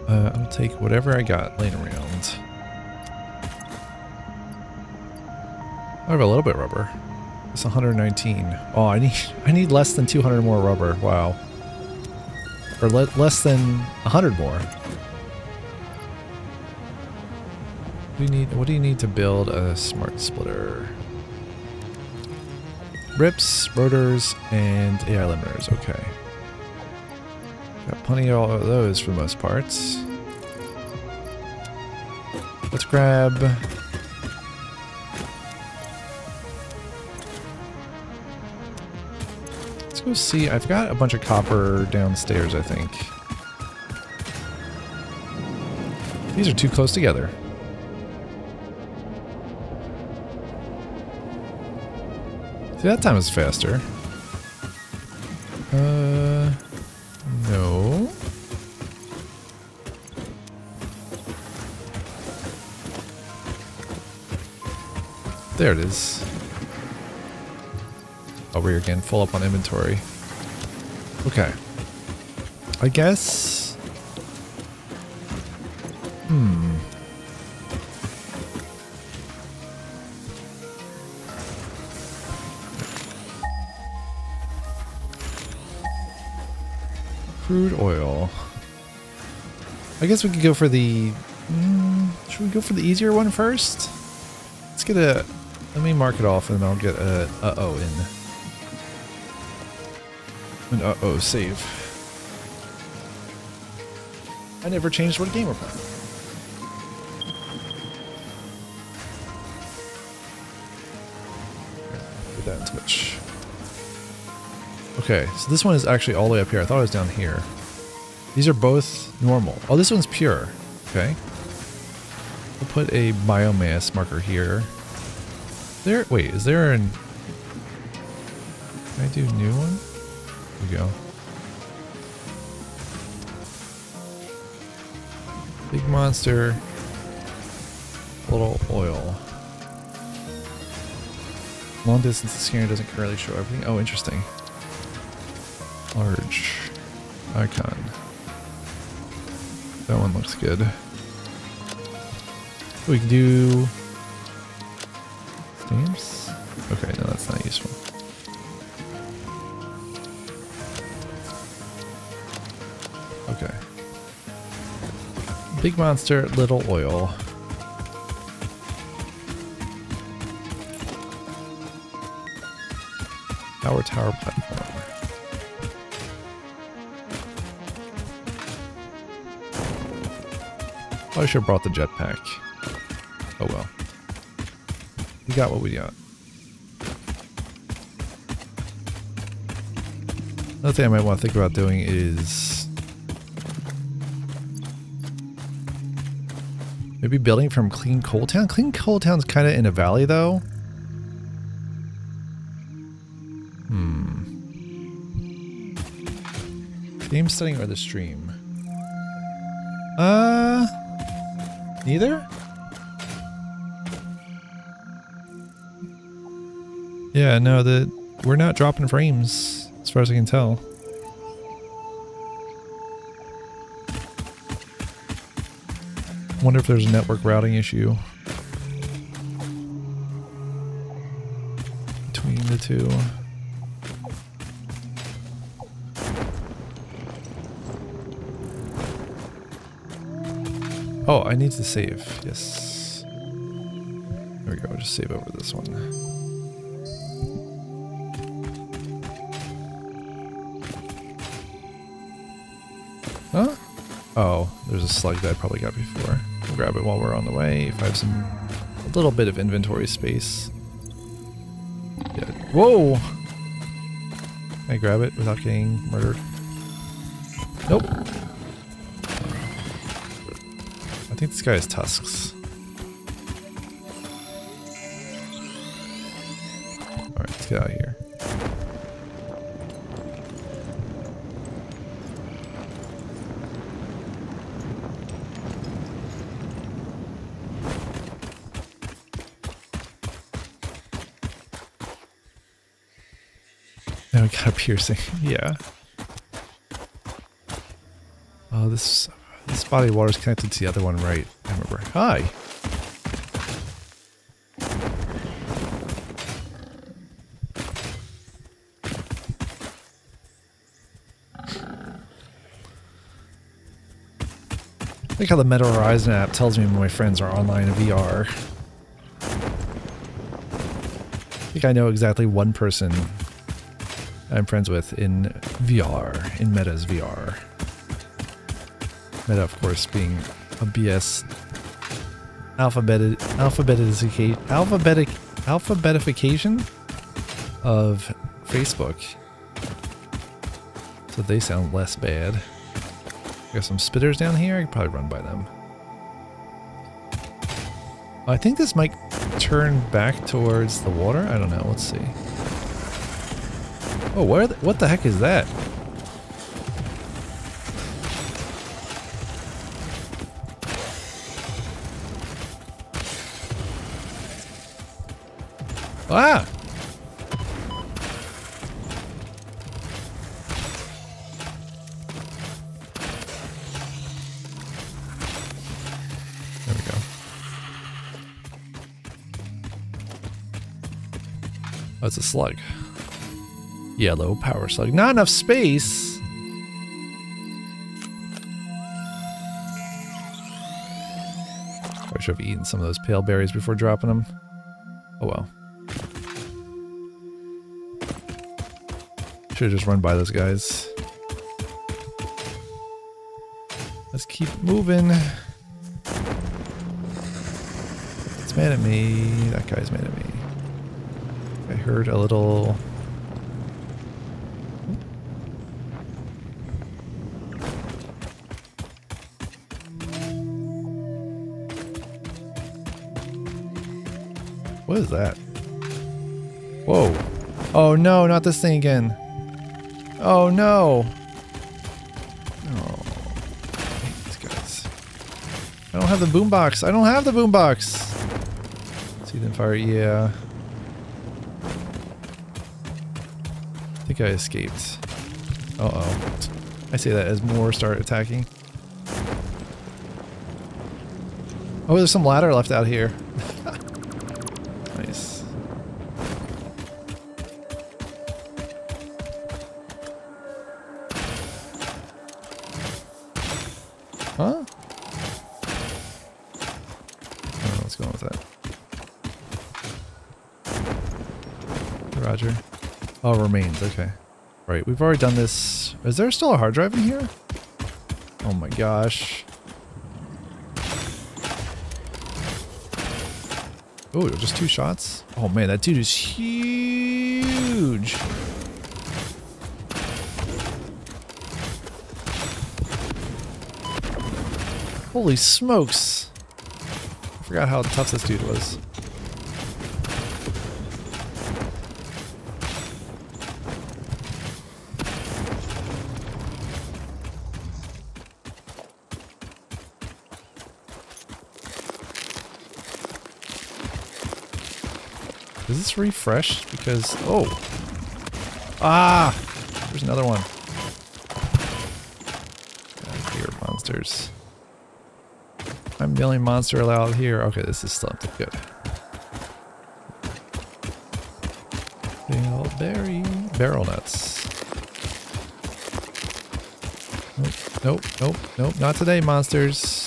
Uh, I'll take whatever I got laying around. I have a little bit of rubber. It's 119. Oh, I need I need less than 200 more rubber. Wow. Or le less than 100 more. What do you need? What do you need to build a smart splitter? Rips, rotors, and AI limiters. Okay. Got plenty of all of those for the most parts. Let's grab... Let's go see. I've got a bunch of copper downstairs, I think. These are too close together. See, that time is faster. Uh, no. There it is. Over here again, full up on inventory. Okay. I guess... Hmm. I guess we could go for the... Mm, should we go for the easier one first? Let's get a... Let me mark it off and I'll get a uh-oh in. An uh-oh save. I never changed what game we're playing. Put that in Twitch. Okay, so this one is actually all the way up here. I thought it was down here. These are both normal. Oh, this one's pure. Okay. We'll put a biomass marker here. There, wait, is there an... Can I do new one? There we go. Big monster. Little oil. Long distance scanner doesn't currently show everything. Oh, interesting. Large icon. One looks good. We can do stamps. Okay, no, that's not useful. Okay. Big monster, little oil. Power tower I should have brought the jetpack. Oh well. We got what we got. Another thing I might want to think about doing is maybe building from Clean Coal Town. Clean Coal Town's kind of in a valley though. Hmm. Game setting or the stream? Neither. Yeah, no, the we're not dropping frames as far as I can tell. Wonder if there's a network routing issue between the two. Oh, I need to save. Yes. There we go. Just save over this one. Huh? Oh, there's a slug that I probably got before. We'll grab it while we're on the way. If I have some, a little bit of inventory space. Yeah. Whoa! Can I grab it without getting murdered? Nope. This guy has tusks. Alright, let's get out of here. Now we got a piercing. yeah. Oh, this this body of water is connected to the other one, right? I remember. Hi. I like how the Meta Horizon app tells me when my friends are online in VR. I think I know exactly one person I'm friends with in VR, in Meta's VR. Meta, of course, being a BS alphabetic alphabetification alphabetic alphabetification of Facebook. So they sound less bad. Got some spitters down here. I could probably run by them. I think this might turn back towards the water. I don't know. Let's see. Oh, where? The, what the heck is that? Slug. Yellow power slug. Not enough space. I should have eaten some of those pale berries before dropping them. Oh well. Should have just run by those guys. Let's keep moving. It's mad at me. That guy's mad at me. Heard a little... What is that? Whoa. Oh no, not this thing again. Oh no. I don't have the boombox. I don't have the boombox. See them fire? Yeah. Think I escaped. Uh oh. I say that as more start attacking. Oh, there's some ladder left out here. Remains. Okay. Right, we've already done this. Is there still a hard drive in here? Oh my gosh. Oh, just two shots? Oh man, that dude is huge. Holy smokes. I forgot how tough this dude was. Is this refreshed? Because, oh. Ah! There's another one. Dear monsters. I'm the only monster allowed here. Okay, this is something good. Berry. Barrel nuts. Nope, nope, nope, nope. Not today, monsters.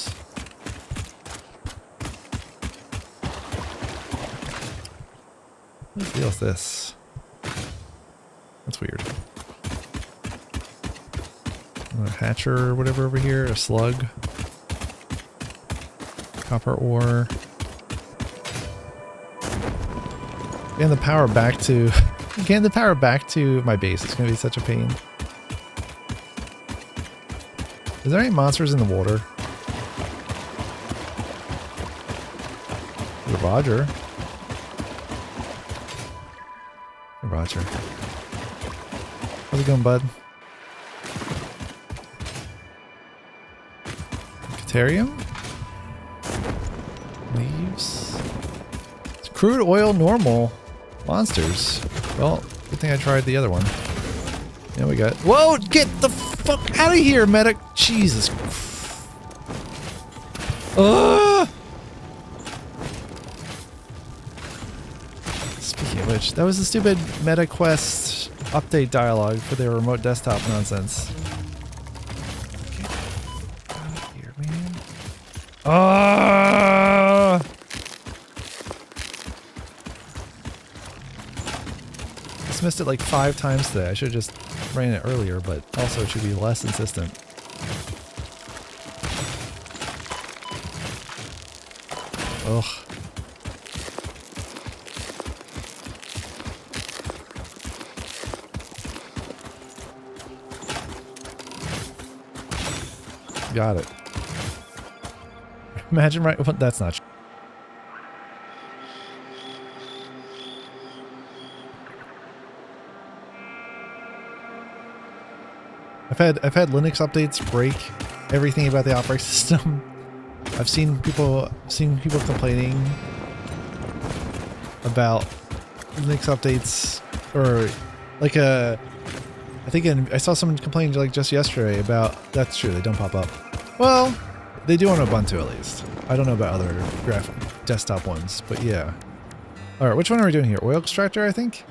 This? That's weird. A hatcher or whatever over here. A slug. Copper ore. Getting the power back to... Getting the power back to my base It's to be such a pain. Is there any monsters in the water? Roger. How's it going, bud? Caterium? Leaves? It's crude oil normal. Monsters. Well, good thing I tried the other one. Yeah, we got... Whoa! Get the fuck out of here, medic! Jesus. Ugh! Speaking of which, that was the stupid MetaQuest update dialogue for their remote desktop nonsense. Ah! Dismissed it like five times today. I should have just ran it earlier, but also it should be less insistent. Ugh. Got it. Imagine right. That's not. I've had I've had Linux updates break everything about the operating system. I've seen people seen people complaining about Linux updates or like a I think in, I saw someone complain like just yesterday about that's true they don't pop up. Well, they do on Ubuntu at least. I don't know about other desktop ones, but yeah. All right, which one are we doing here? Oil extractor, I think.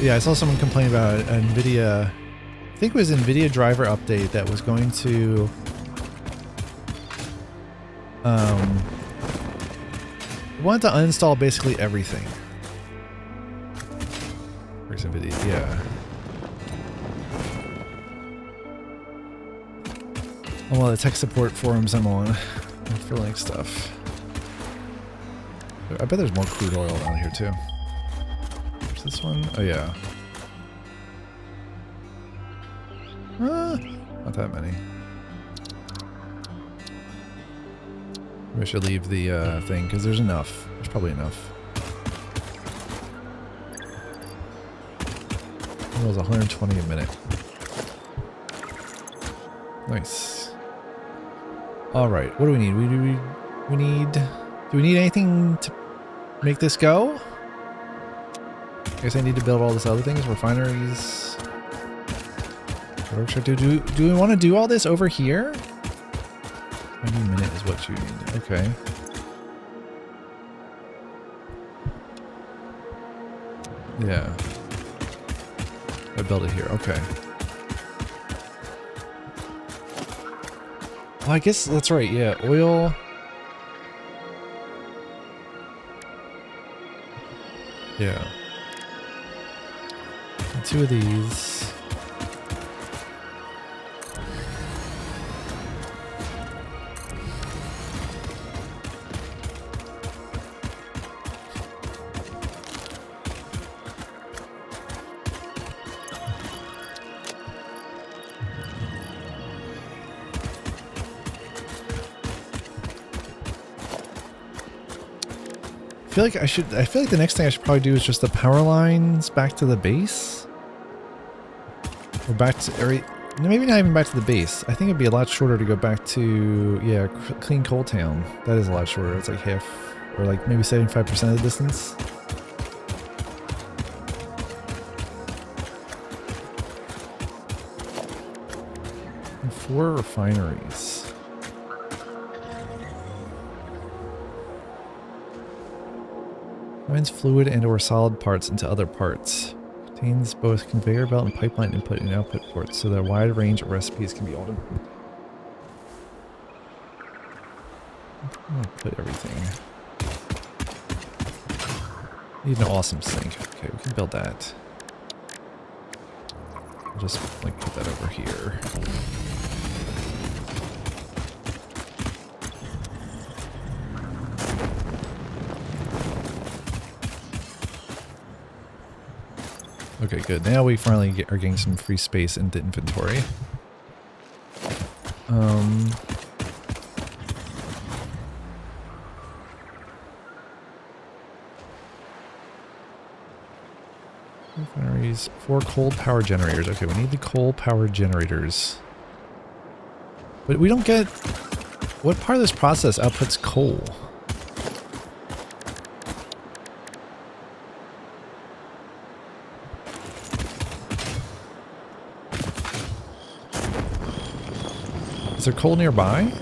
yeah, I saw someone complain about an NVIDIA, I think it was NVIDIA driver update that was going to, um, wanted to uninstall basically everything. Where's? Yeah. On one of the tech support forums I'm on for Linux stuff. I bet there's more crude oil down here too There's this one? Oh, yeah. Ah, not that many. We should leave the uh, thing, because there's enough. There's probably enough. That was 120 a minute. Nice. Alright, what do we need? We, do we, we need... Do we need anything to make this go? I guess I need to build all this other things, refineries. Workshop. Do, do, do we want to do all this over here? 20 minute is what you need. Okay. Yeah. I built it here. Okay. Well, I guess that's right. Yeah, oil. Yeah. Two of these. Feel like I should. I feel like the next thing I should probably do is just the power lines back to the base, or back to, maybe not even back to the base. I think it'd be a lot shorter to go back to yeah, clean coal town. That is a lot shorter. It's like half, or like maybe seventy-five percent of the distance. Four refineries. Combines fluid and or solid parts into other parts. Contains both conveyor belt and pipeline input and output ports, so that a wide range of recipes can be altered. Gonna put everything. Need an awesome sink. Okay, we can build that. I'll just like put that over here. Okay, good. Now we finally get, are getting some free space in the inventory. Um, four coal power generators. Okay, we need the coal power generators. But we don't get... What part of this process outputs coal? Is there coal nearby?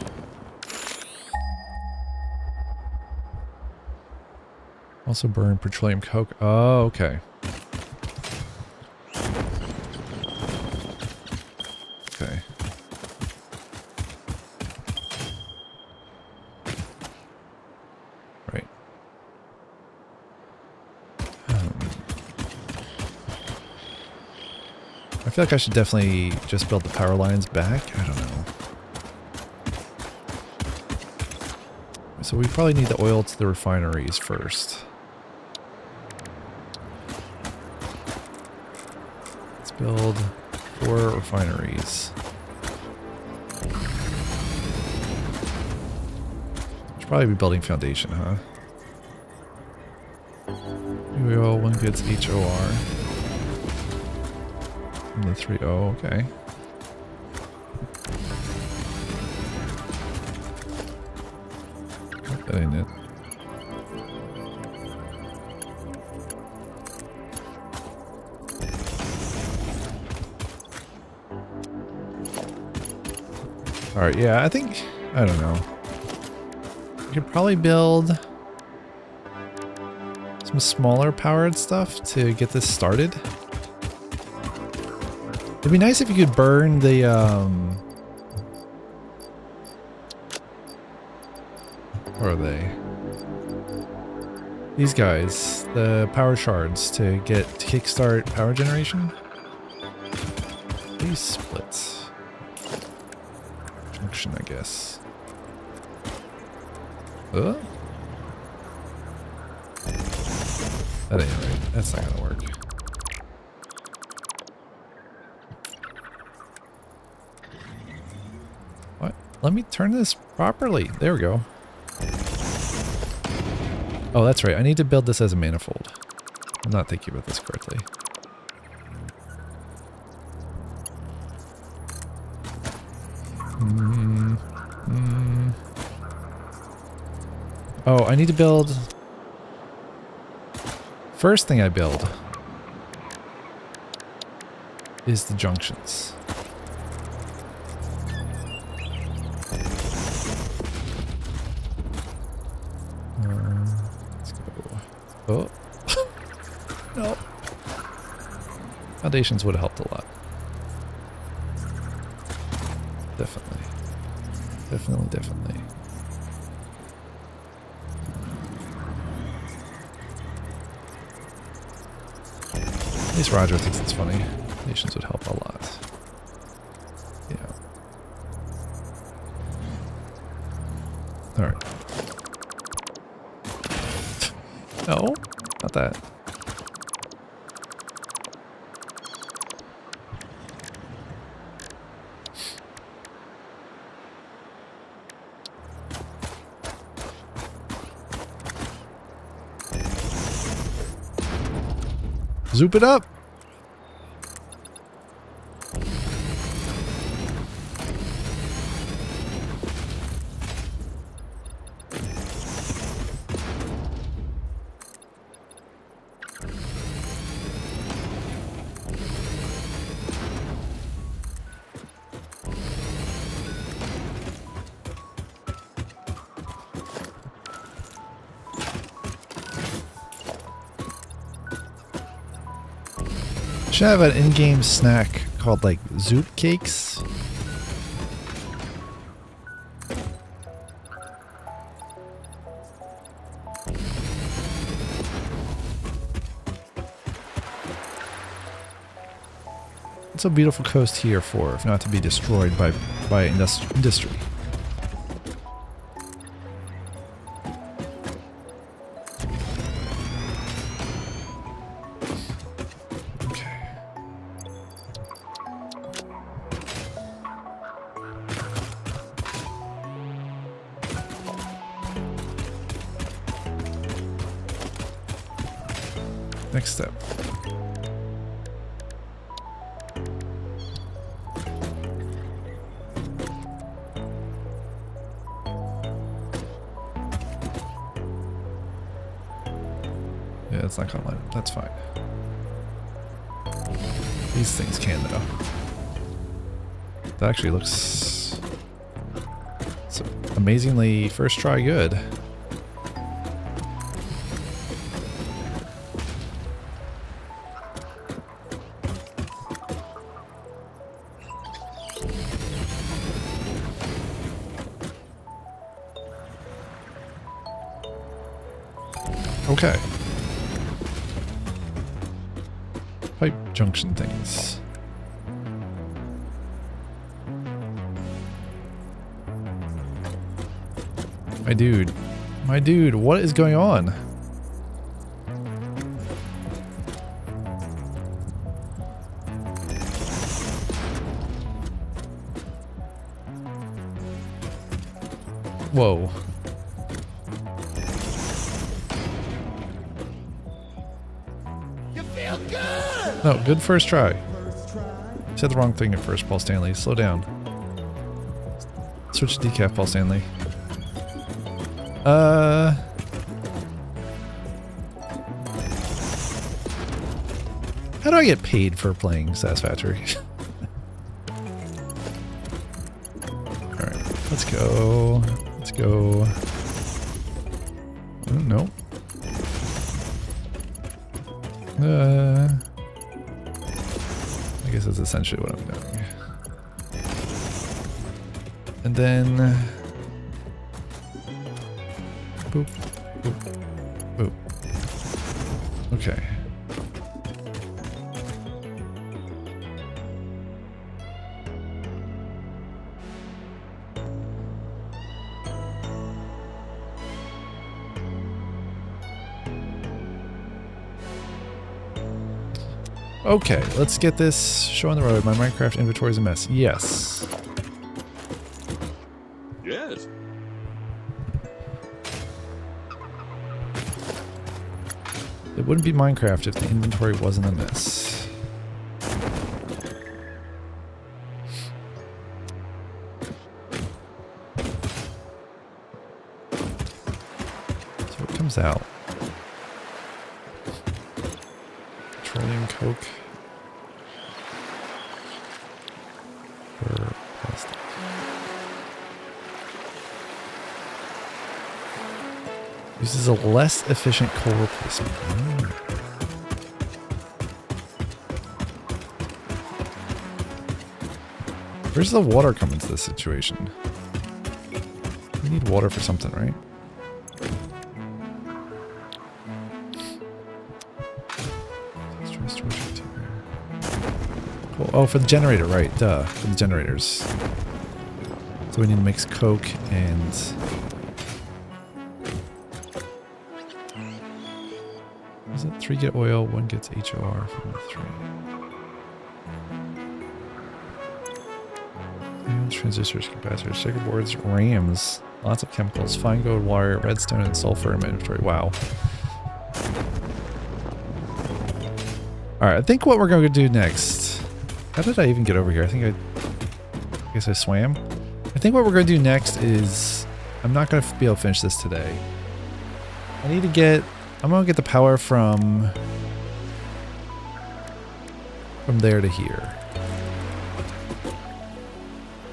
Also burn petroleum coke. Oh, okay. Okay. Right. Um, I feel like I should definitely just build the power lines back. I don't know. So we probably need the oil to the refineries first. Let's build four refineries. Should probably be building foundation, huh? Maybe we oil, one gets HOR. And the three O, okay. That ain't it. Alright, yeah, I think, I don't know. You could probably build some smaller powered stuff to get this started. It'd be nice if you could burn the, um, These guys, the power shards to get kickstart power generation. These splits. Junction, I guess. Uh? That ain't right. That's not gonna work. What? Let me turn this properly. There we go. Oh, that's right. I need to build this as a manifold. I'm not thinking about this correctly. Mm, mm. Oh, I need to build... First thing I build is the junctions. Foundations would have helped a lot. Definitely. Definitely, definitely. At least Roger thinks it's funny. Nations would help a lot. Yeah. Alright. No, not that. Zoop it up. Should have an in-game snack called like Zoot Cakes. It's a beautiful coast here for, if not to be destroyed by by indus- industry? Actually looks amazingly first try good. Okay. Pipe junction things. My dude. My dude, what is going on? Whoa. No, good first try. Said the wrong thing at first, Paul Stanley. Slow down. Switch to decaf, Paul Stanley. Uh. How do I get paid for playing Satisfactory? Alright, let's go. Let's go. Oh, no. Uh. I guess that's essentially what I'm doing. And then... Okay. Okay, let's get this show on the road. My Minecraft inventory is a mess. Yes. Wouldn't be Minecraft if the inventory wasn't a mess. Less efficient coal replacement. Mm. Where's the water come into this situation? We need water for something, right? Cool. Oh, for the generator, right. Duh. For the generators. So we need to mix coke and... three get oil, one gets HOR from the three? transistors, capacitors, circuit boards, RAMs, lots of chemicals, fine gold wire, redstone, and sulfur in my inventory. Wow. Alright, I think what we're going to do next... How did I even get over here? I think I... I guess I swam? I think what we're going to do next is... I'm not going to be able to finish this today. I need to get... I'm to get the power from... From there to here.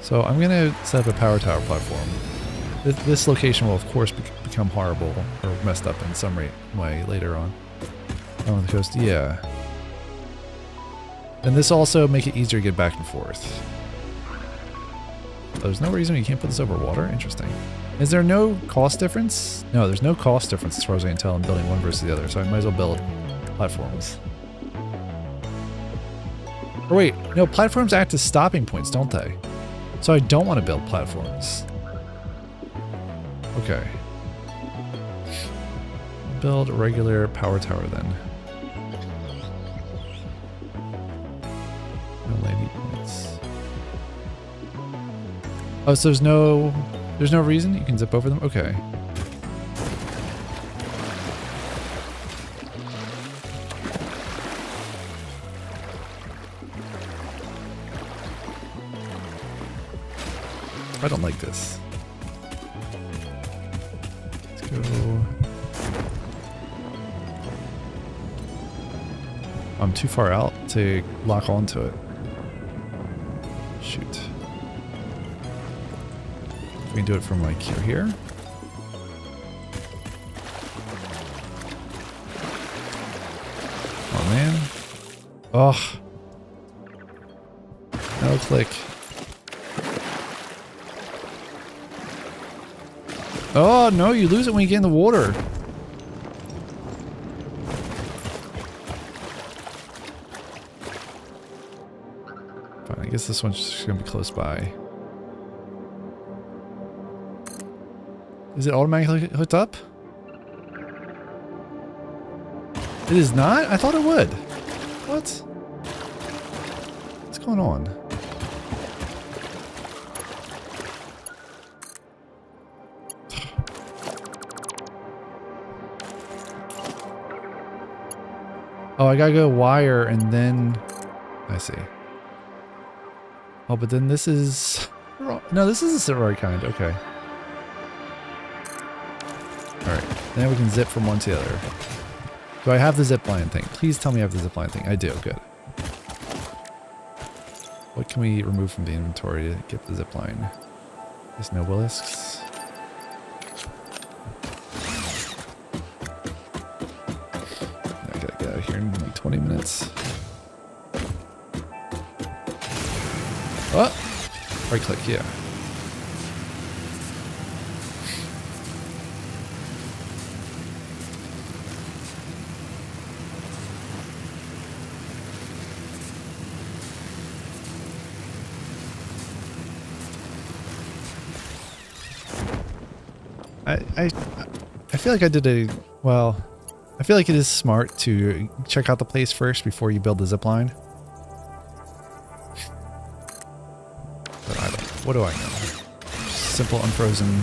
So I'm to set up a power tower platform. This, location will of course be become horrible or messed up in some way later on. Oh, on the coast, yeah. And this also make it easier to get back and forth. Oh, there's no reason you can't put this over water? Interesting. Is there no cost difference? No, there's no cost difference as far as I can tell in building one versus the other, so I might as well build platforms. Or wait, no, platforms act as stopping points, don't they? So I don't want to build platforms. Okay. Build a regular power tower then. No landing points. Oh, so there's no there's no reason you can zip over them? Okay. I don't like this. Let's go. I'm too far out to lock onto it. We can do it from like here. Oh man. Oh. No click. Oh, no, you lose it when you get in the water. Fine, I guess this one's just to be close by. Is it automatically hooked up? It is not? I thought it would. What? What's going on? Oh, I gotta go wire and then... I see. Oh, but then this is... No, this is the right kind. Okay. Alright. Now we can zip from one to the other. Do I have the zip line thing? Please tell me I have the zip line thing. I do. Good. What can we remove from the inventory to get the zip line? There's no willisks. I gotta get out of here in like 20 minutes. Oh! Right click, yeah. I, I, I feel like I did a, well, I feel like it is smart to check out the place first before you build the zip line. But I don't, what do I know? Simple unfrozen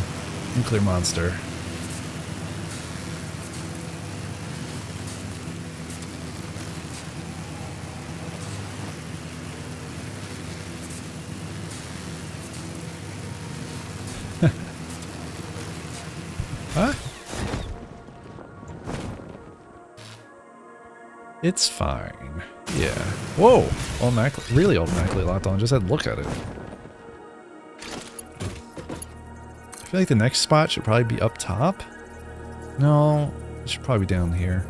nuclear monster. It's fine. Yeah. Whoa! Automatically, really automatically locked on. Just had to look at it. I feel like the next spot should probably be up top. No, it should probably be down here.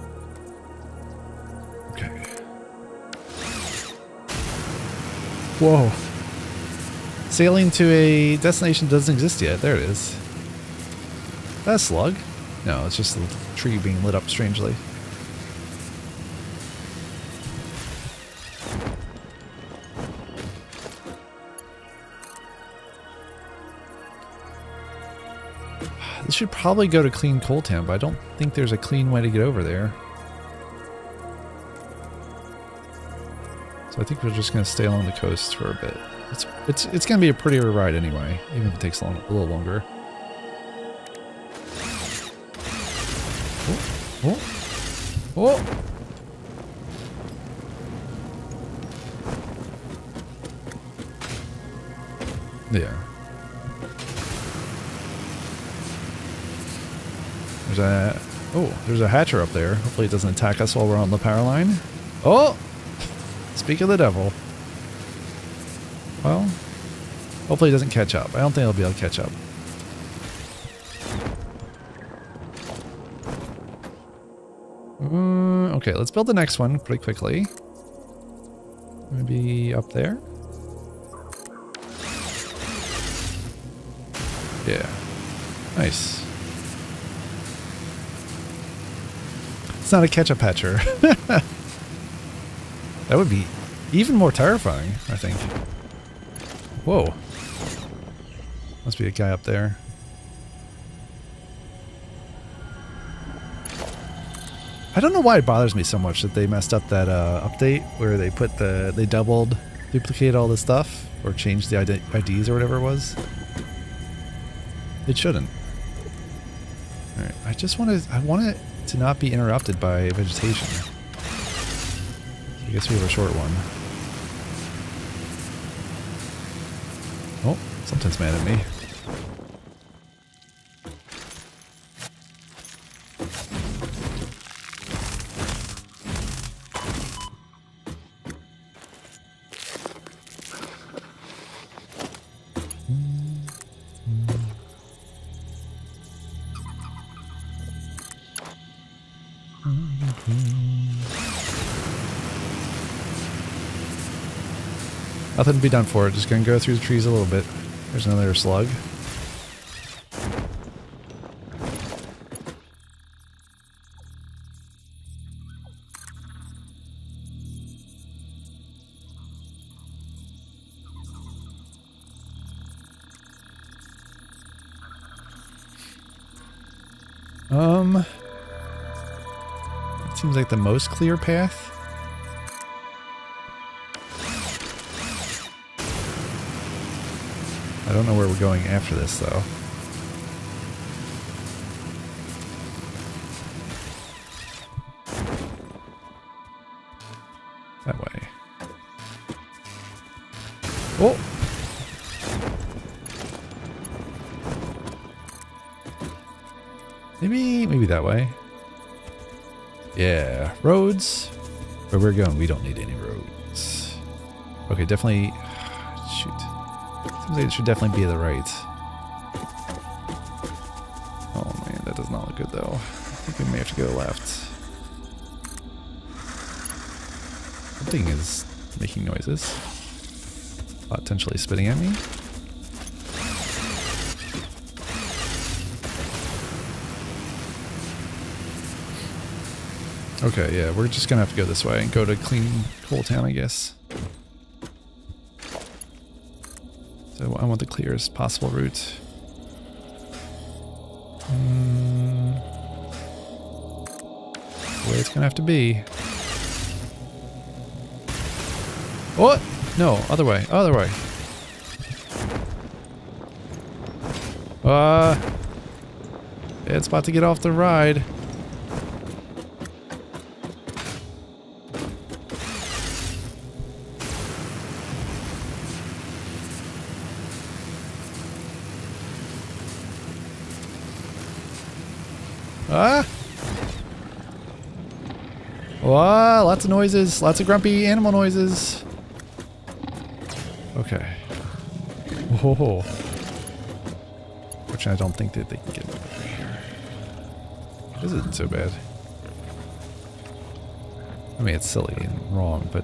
Okay. Whoa. Sailing to a destination doesn't exist yet. There it is. That slug? No, it's just a tree being lit up strangely. Should probably go to Clean Coal Town, but I don't think there's a clean way to get over there. So I think we're just going to stay along the coast for a bit. It's it's it's going to be a prettier ride anyway, even if it takes long, a little longer. Up there. Hopefully it doesn't attack us while we're on the power line. Oh, speak of the devil. Well, hopefully it doesn't catch up. I don't think it'll be able to catch up. Uh, okay, let's build the next one pretty quickly. Maybe up there. Yeah. Nice. It's not a ketchup hatcher. that would be even more terrifying, I think. Whoa. Must be a guy up there. I don't know why it bothers me so much that they messed up that uh, update where they put the they doubled, duplicated all the stuff, or changed the ID IDs or whatever it was. It shouldn't. All right, I just want to I want it to not be interrupted by vegetation. I guess we have a short one. Oh, something's mad at me. Nothing to be done for it. Just gonna go through the trees a little bit. There's another slug. Um, it seems like the most clear path. Don't know where we're going after this, though. That way. Oh! Maybe, maybe that way. Yeah, roads. Where we're going, we don't need any roads. Okay, definitely. Seems like it should definitely be the right. Oh man, that does not look good though. I think we may have to go left. Something is making noises. Potentially spitting at me. Okay, yeah, we're just gonna have to go this way and go to clean coal town, I guess. Want the clearest possible route. Mm, the way it's gonna have to be. What? No, other way, other way. Uh, it's about to get off the ride. Lots of noises, lots of grumpy animal noises. Okay. Whoa. Which I don't think that they can get over here. This isn't so bad. I mean, it's silly and wrong, but...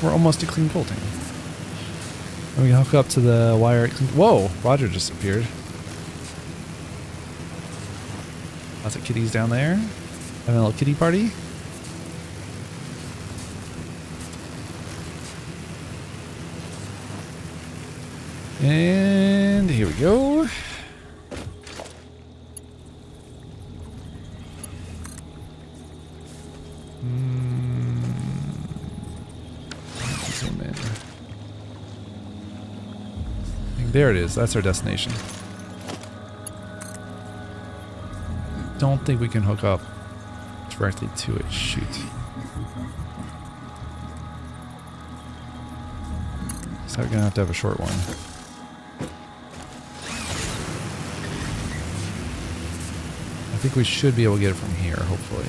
We're almost to clean tank. And we can hook up to the wire. Whoa! Roger just appeared. Lots of kitties down there. Having a little kitty party. And here we go. Hmm. Zoom in. There it is. That's our destination. I don't think we can hook up directly to it. Shoot. So we're gonna have to have a short one. I think we should be able to get it from here, hopefully.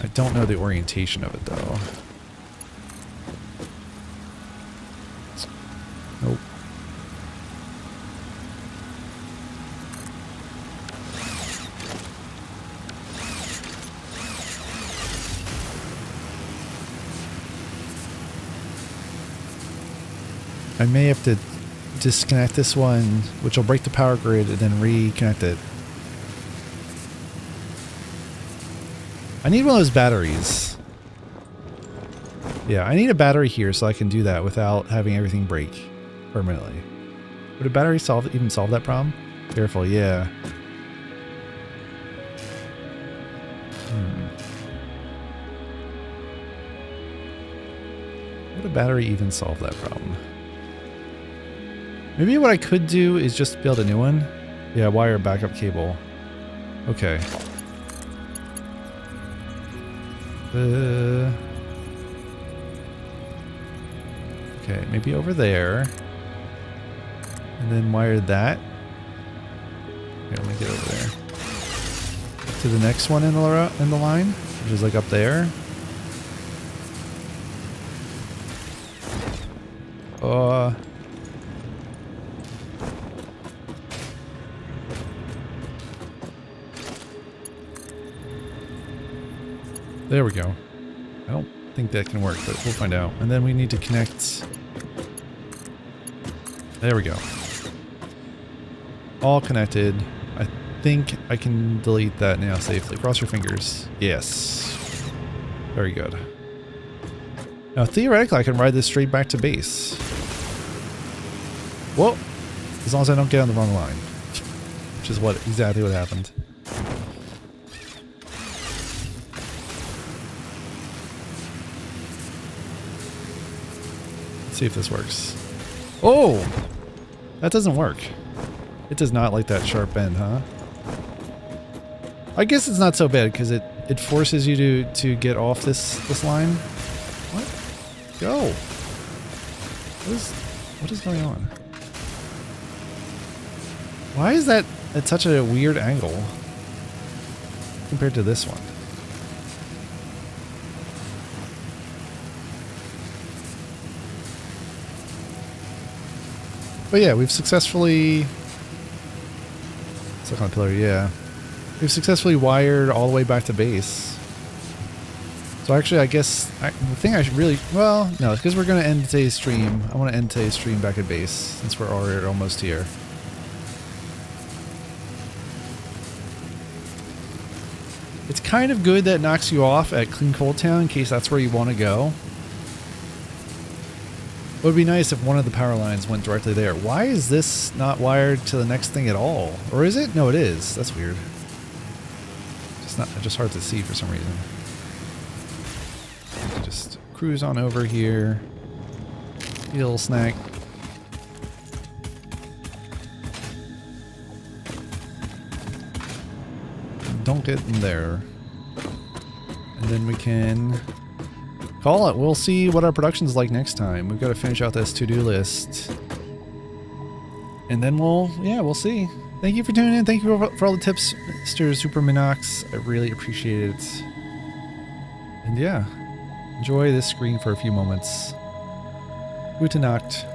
I don't know the orientation of it though. Nope. I may have to disconnect this one, which will break the power grid, and then reconnect it. I need one of those batteries. Yeah, I need a battery here so I can do that without having everything break permanently. Would a battery solve even solve that problem? Careful, yeah. Hmm. Would a battery even solve that problem? Maybe what I could do is just build a new one. Yeah, wire backup cable. Okay. Uh, okay, maybe over there. And then wire that. Okay, let me get over there. To the next one in the, in the line, which is like up there. There we go. I don't think that can work, but we'll find out. And then we need to connect. There we go. All connected. I think I can delete that now safely. Cross your fingers. Yes. Very good. Now theoretically I can ride this straight back to base. Whoa! As long as I don't get on the wrong line. Which is what exactly what happened. See if this works. Oh! That doesn't work. It does not like that sharp bend, huh? I guess it's not so bad because it, it forces you to, to get off this, this line. What? Go! What is, what is going on? Why is that at such a weird angle compared to this one? But yeah, we've successfully... Stuck on a pillar, yeah. We've successfully wired all the way back to base. So actually, I guess I, the thing I should really... Well, no, because we're going to end today's stream. I want to end today's stream back at base, since we're already almost here. It's kind of good that knocks you off at Clean Coal Town in case that's where you want to go. It would be nice if one of the power lines went directly there. Why is this not wired to the next thing at all? Or is it? No, it is. That's weird. Just not just hard to see for some reason. Just cruise on over here. Eat little snack. Don't get in there. And then we can call it. We'll see what our production's like next time. We've got to finish out this to-do list. And then we'll, yeah, we'll see. Thank you for tuning in. Thank you for, for all the tips, Mr. Super Minox. I really appreciate it. And yeah, enjoy this screen for a few moments. Gute Nacht.